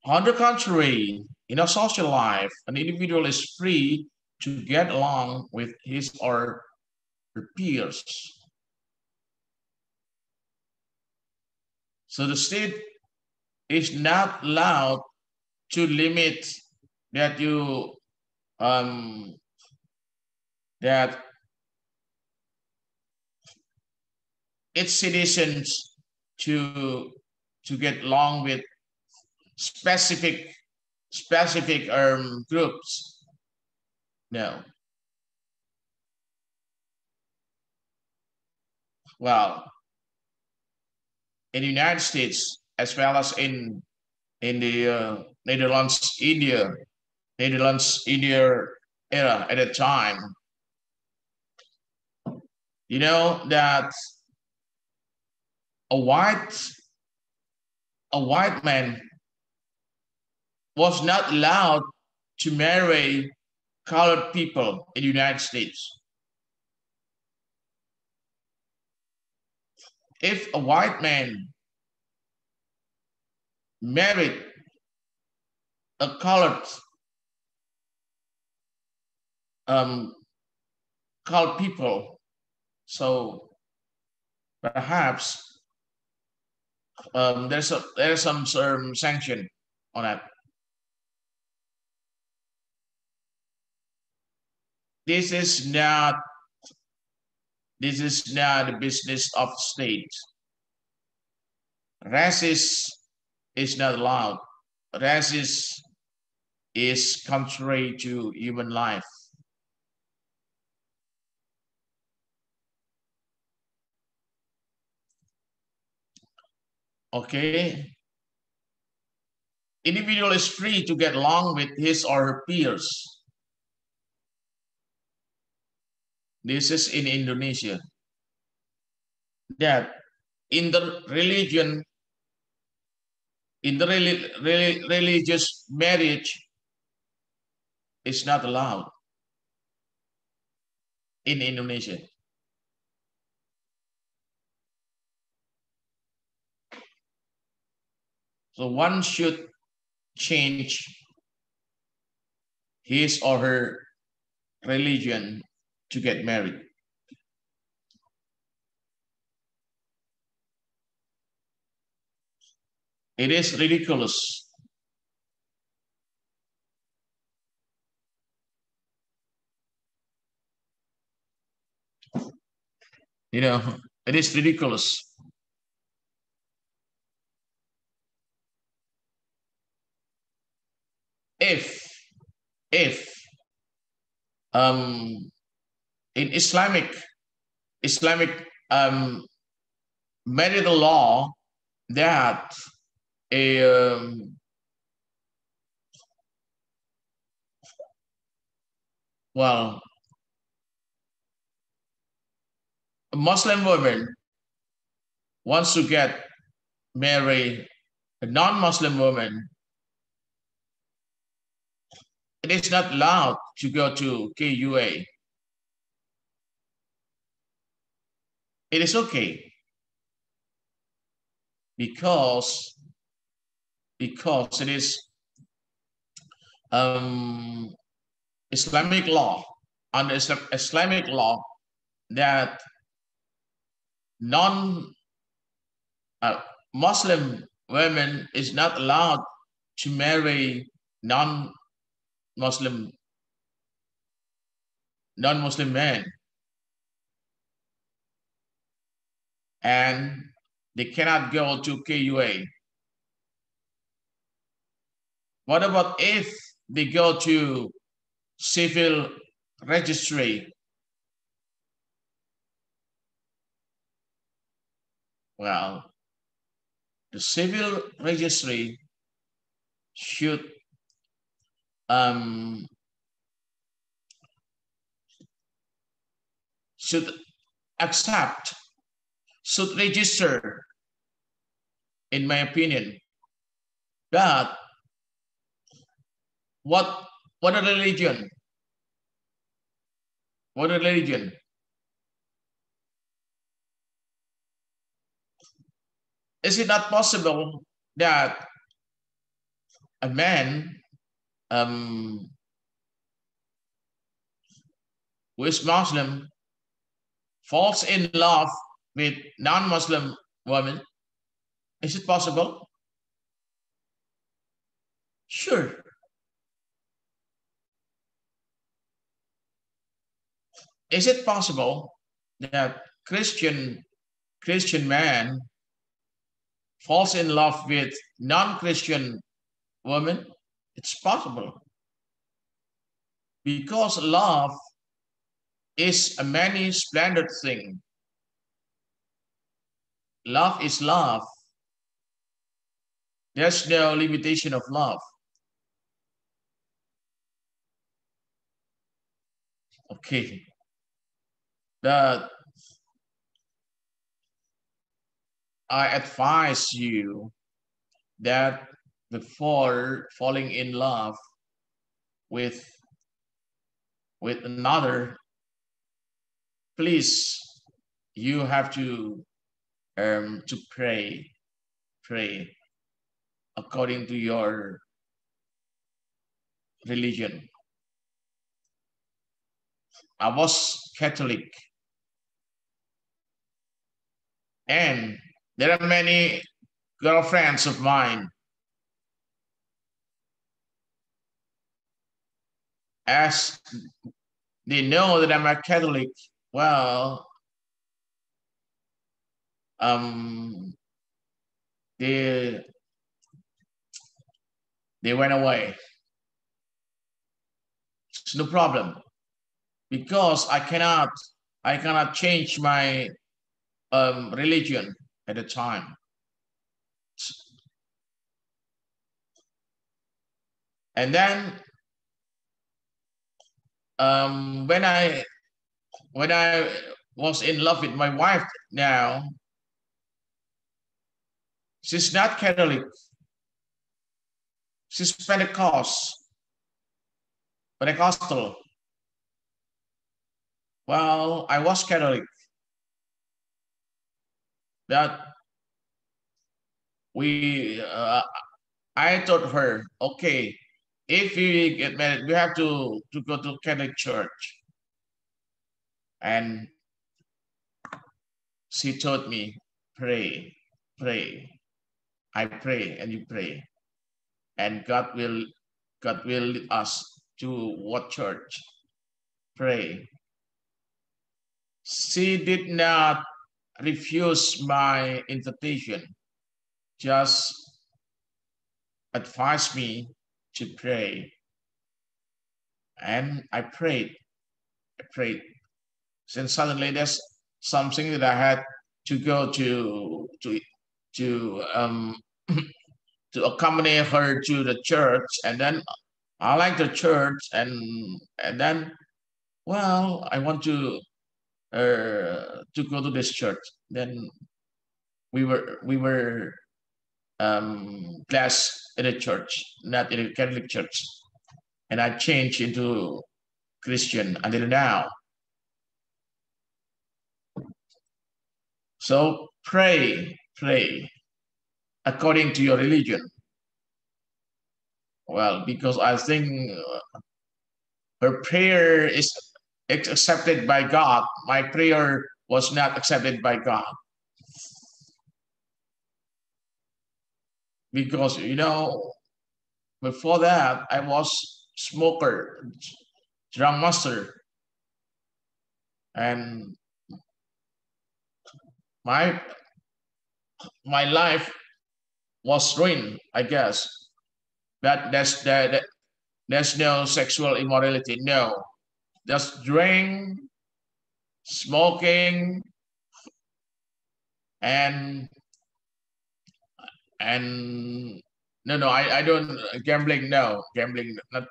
On the contrary, in a social life, an individual is free to get along with his or her peers. So the state is not allowed to limit that you um, that its citizens to to get along with specific specific um, groups. No. Well, in the United States, as well as in in the uh, Netherlands, India, Netherlands, India era at that time, you know that a white a white man was not allowed to marry colored people in the United States. If a white man married a colored um, cult people. So perhaps um, there's a there's some some sanction on that. This is not this is not the business of state. Racist is not allowed. Racist is contrary to human life. Okay. Individual is free to get along with his or her peers. This is in Indonesia. That in the religion, in the religious marriage is not allowed in Indonesia. So one should change his or her religion to get married. It is ridiculous. You know, it is ridiculous. if if um, in Islamic Islamic um, marital law that a um, well a Muslim woman wants to get marry a non-Muslim woman it is not allowed to go to KUA. It is okay because because it is um, Islamic law under Islamic law that non uh, Muslim women is not allowed to marry non Muslim, non-Muslim men. And they cannot go to KUA. What about if they go to civil registry? Well, the civil registry should um, should accept, should register, in my opinion, that what what a religion, what a religion. Is it not possible that a man um, who is Muslim falls in love with non-Muslim women, is it possible? Sure. Is it possible that Christian Christian man falls in love with non-Christian woman? It's possible. Because love is a many splendid thing. Love is love. There's no limitation of love. Okay. That I advise you that before falling in love with with another please you have to um to pray pray according to your religion I was Catholic. And there are many girlfriends of mine. As they know that I'm a Catholic, well, um, they they went away. It's no problem because I cannot I cannot change my um, religion at the time. And then um, when I when I was in love with my wife now, she's not Catholic. She's Pentecost, Pentecostal. Well, I was Catholic. But we, uh, I told her, okay, if we get married, we have to, to go to Catholic church. And she told me, pray, pray. I pray and you pray. And God will, God will lead us to what church? Pray. She did not refuse my invitation, just advised me to pray. And I prayed, I prayed. Then suddenly there's something that I had to go to to to um to accompany her to the church and then I like the church and and then well I want to uh, to go to this church. Then we were we were um, class in a church, not in a Catholic church, and I changed into Christian until now. So pray, pray according to your religion. Well, because I think uh, her prayer is accepted by God. My prayer was not accepted by God. Because, you know, before that, I was smoker, drum master. And my my life was ruined, I guess. But that's that there's no sexual immorality. No, just drink, smoking, and and no, no, I, I don't gambling. No, gambling. Not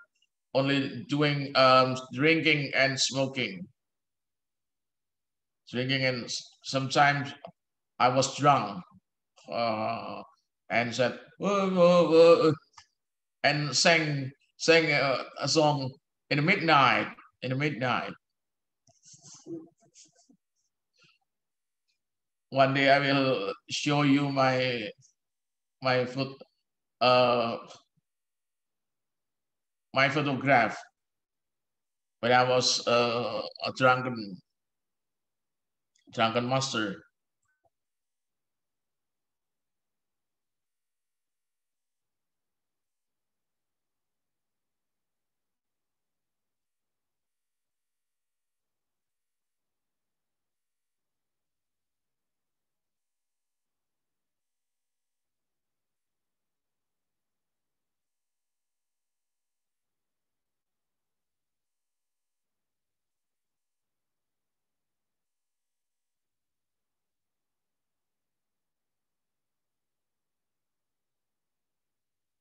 only doing um drinking and smoking. Drinking and sometimes I was drunk uh, and said whoa, whoa, whoa, and sang sang a, a song in the midnight in the midnight. One day I will show you my my foot uh my photograph when I was uh, a drunken drunken master.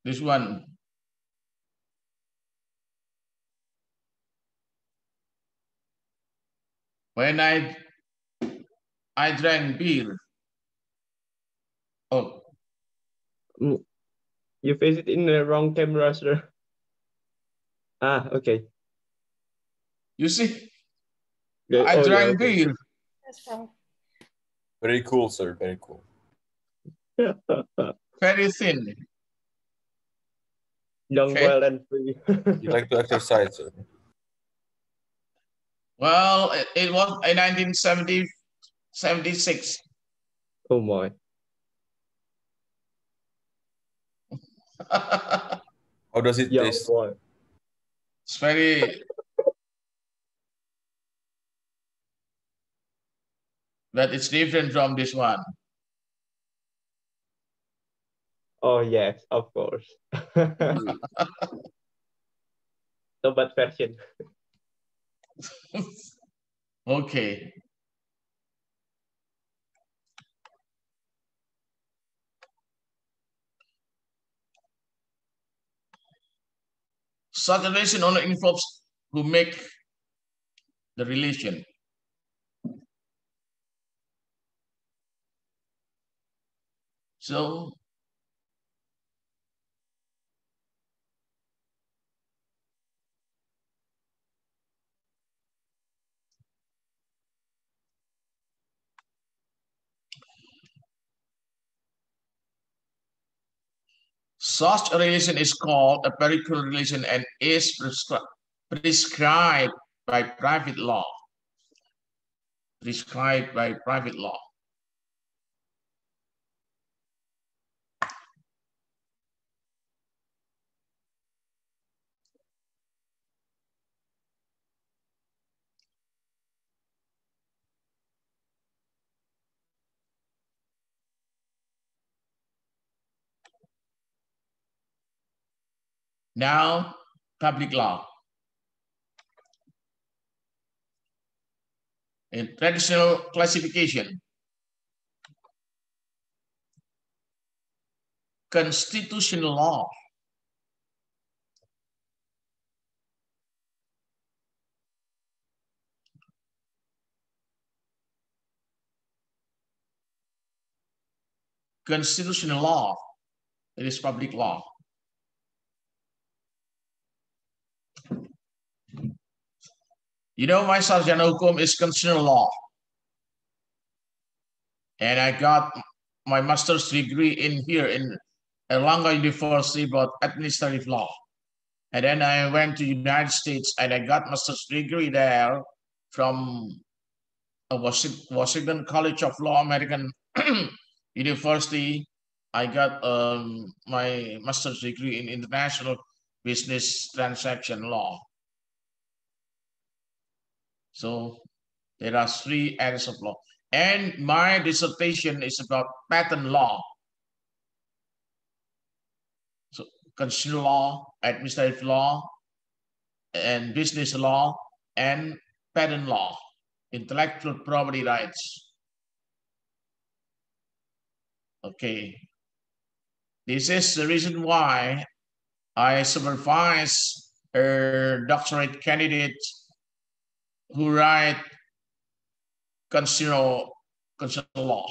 This one. When I I drank beer. Oh. Mm. You face it in the wrong camera, sir. Ah, okay. You see? Yeah, I oh, yeah, drank okay. beer. Yes, Prof. Very cool, sir. Very cool. Very thin. Young, Okay. well, and free. You like to exercise, sir. Well, it, it was in 1970, 76. Oh my. How does it Yeah, taste? boy. it's very. But it's different from this one. Oh yes, of course. Tobat version. Okay. Such relation only involves who make the relation. So Such a relation is called a particular relation and is prescri- prescribed by private law. Prescribed by private law. Now, public law. In traditional classification, constitutional law. Constitutional law, it is public law. You know, my sarjana hukum is constitutional law. And I got my master's degree in here in Airlangga University about administrative law. And then I went to United States and I got master's degree there from Washi- Washington College of Law, American University. I got um, my master's degree in international business transaction law. So there are three areas of law. And my dissertation is about patent law. So consumer law, administrative law, and business law, and patent law, intellectual property rights. Okay. This is the reason why I supervise a doctorate candidate who write constitutional, constitutional law.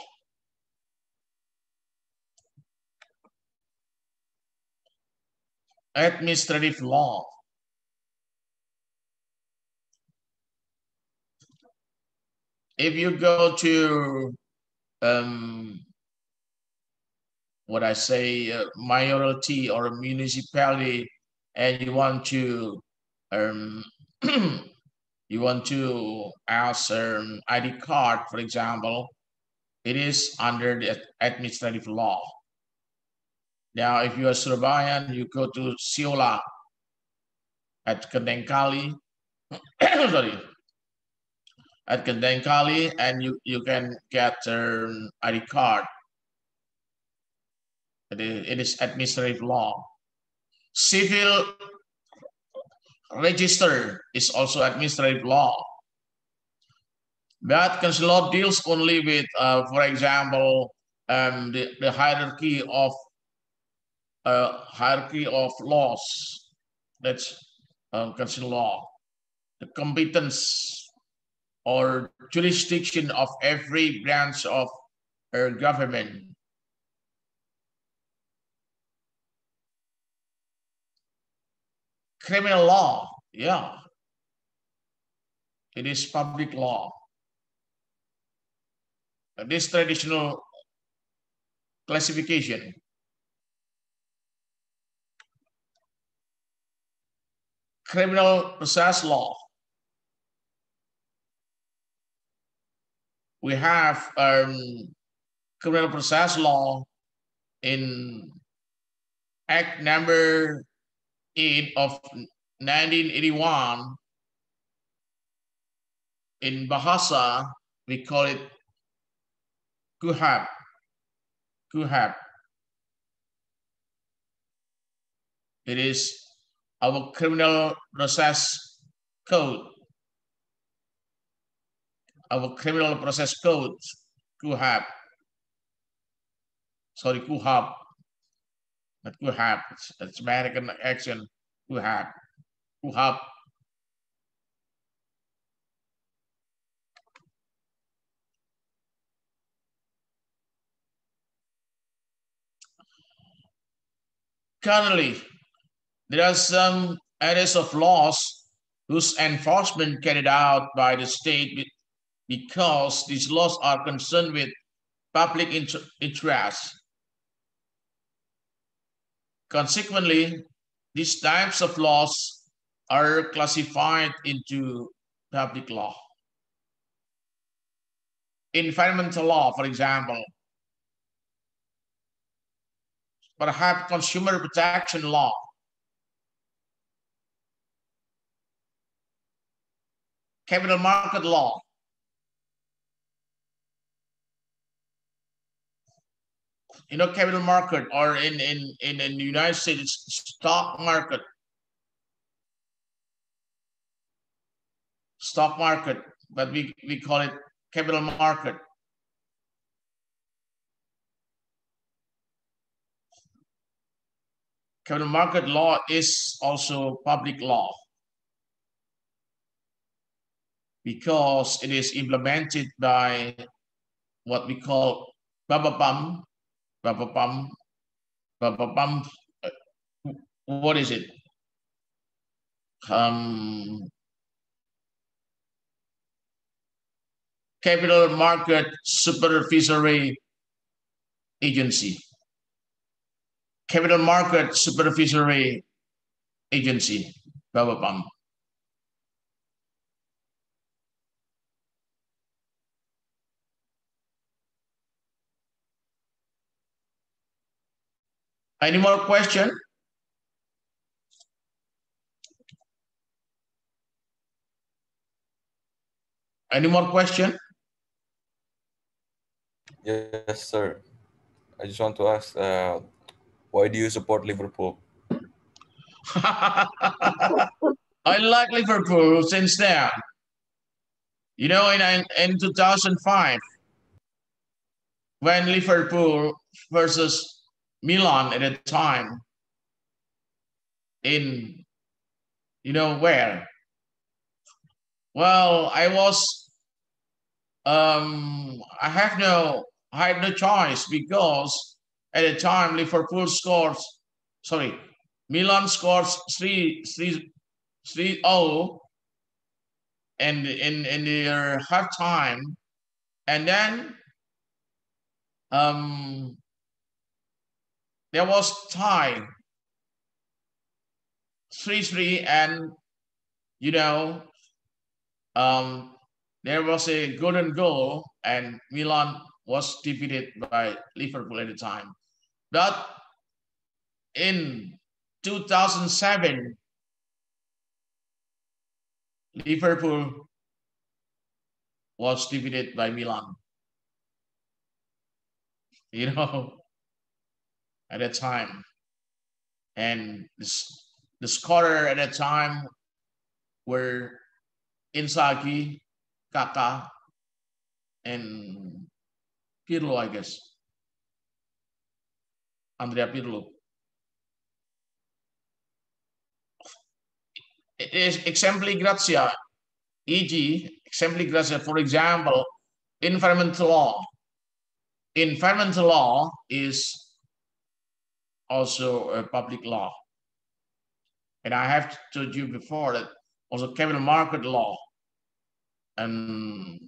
Administrative law. If you go to um, what I say, uh, mayoralty or municipality, and you want to um, you want to ask um, an ID card, for example, it is under the administrative law. Now, if you are Surabaya, you go to Siola at Gentengkali, sorry, at Gentengkali, and you, you can get um, an ID card. It is administrative law. Civil register is also administrative law. But consular law deals only with, uh, for example, um, the, the hierarchy of uh, hierarchy of laws. That's um, law. The competence or jurisdiction of every branch of uh, government. Criminal law, yeah. It is public law. This traditional classification. Criminal process law. we have um, criminal process law in Act number 8 of 1981. In Bahasa, we call it KUHAP. KUHAP. It is our criminal process code. Our criminal process code, KUHAP. Sorry, KUHAP. Not KUHAP, it's, it's American action, KUHAP. KUHAP. Currently, there are some areas of laws whose enforcement carried out by the state because these laws are concerned with public inter interest. Consequently, these types of laws are classified into public law. Environmental law, for example, perhaps consumer protection law, capital market law, you know, capital market or in, in, in, in the United States, stock market. Stock market, but we, we call it capital market. Capital market law is also public law because it is implemented by what we call BAPEPAM, BAPEPAM, BAPEPAM, uh, what is it? Um, Capital Market Supervisory Agency. Capital Market Supervisory Agency, BAPEPAM. Any more question? Any more question? Yes, sir. I just want to ask, uh, why do you support Liverpool? I like Liverpool since then. You know, in, in 2005, when Liverpool versus Milan at the time, in, you know, where? Well, I was, um, I have no, I had no choice because at the time Liverpool scores, sorry, Milan scores 3 3 3 0 and in in their half time and then um there was tie 3 3 and you know um there was a golden goal and Milan was defeated by Liverpool at the time. But in 2007, Liverpool was defeated by Milan. You know, at that time. And this, the scorer at that time were Inzaghi, Kaká, and Pirlo, I guess. Andrea Pirlo. exempli gratia, e.g., exempli gratia, for example, environmental law. Environmental law is also a public law. And I have told you before that also capital market law and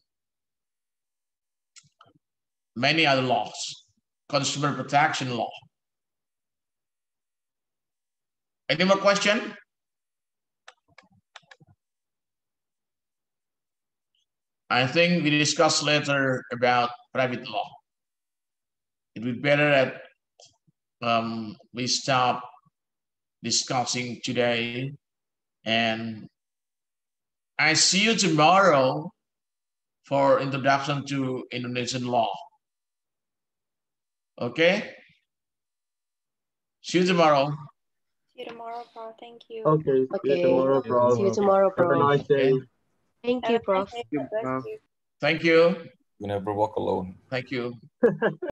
many other laws, consumer protection law. Any more question? I think we discuss later about private law. It would be better that um, we stop discussing today and I see you tomorrow for introduction to Indonesian law. Okay? See you tomorrow. See you tomorrow, Prof. Thank you. Okay. okay. See you tomorrow, Prof. See you tomorrow, Have a nice day. Thank you, a nice Prof. day. You. Thank you. You never walk alone. Thank you.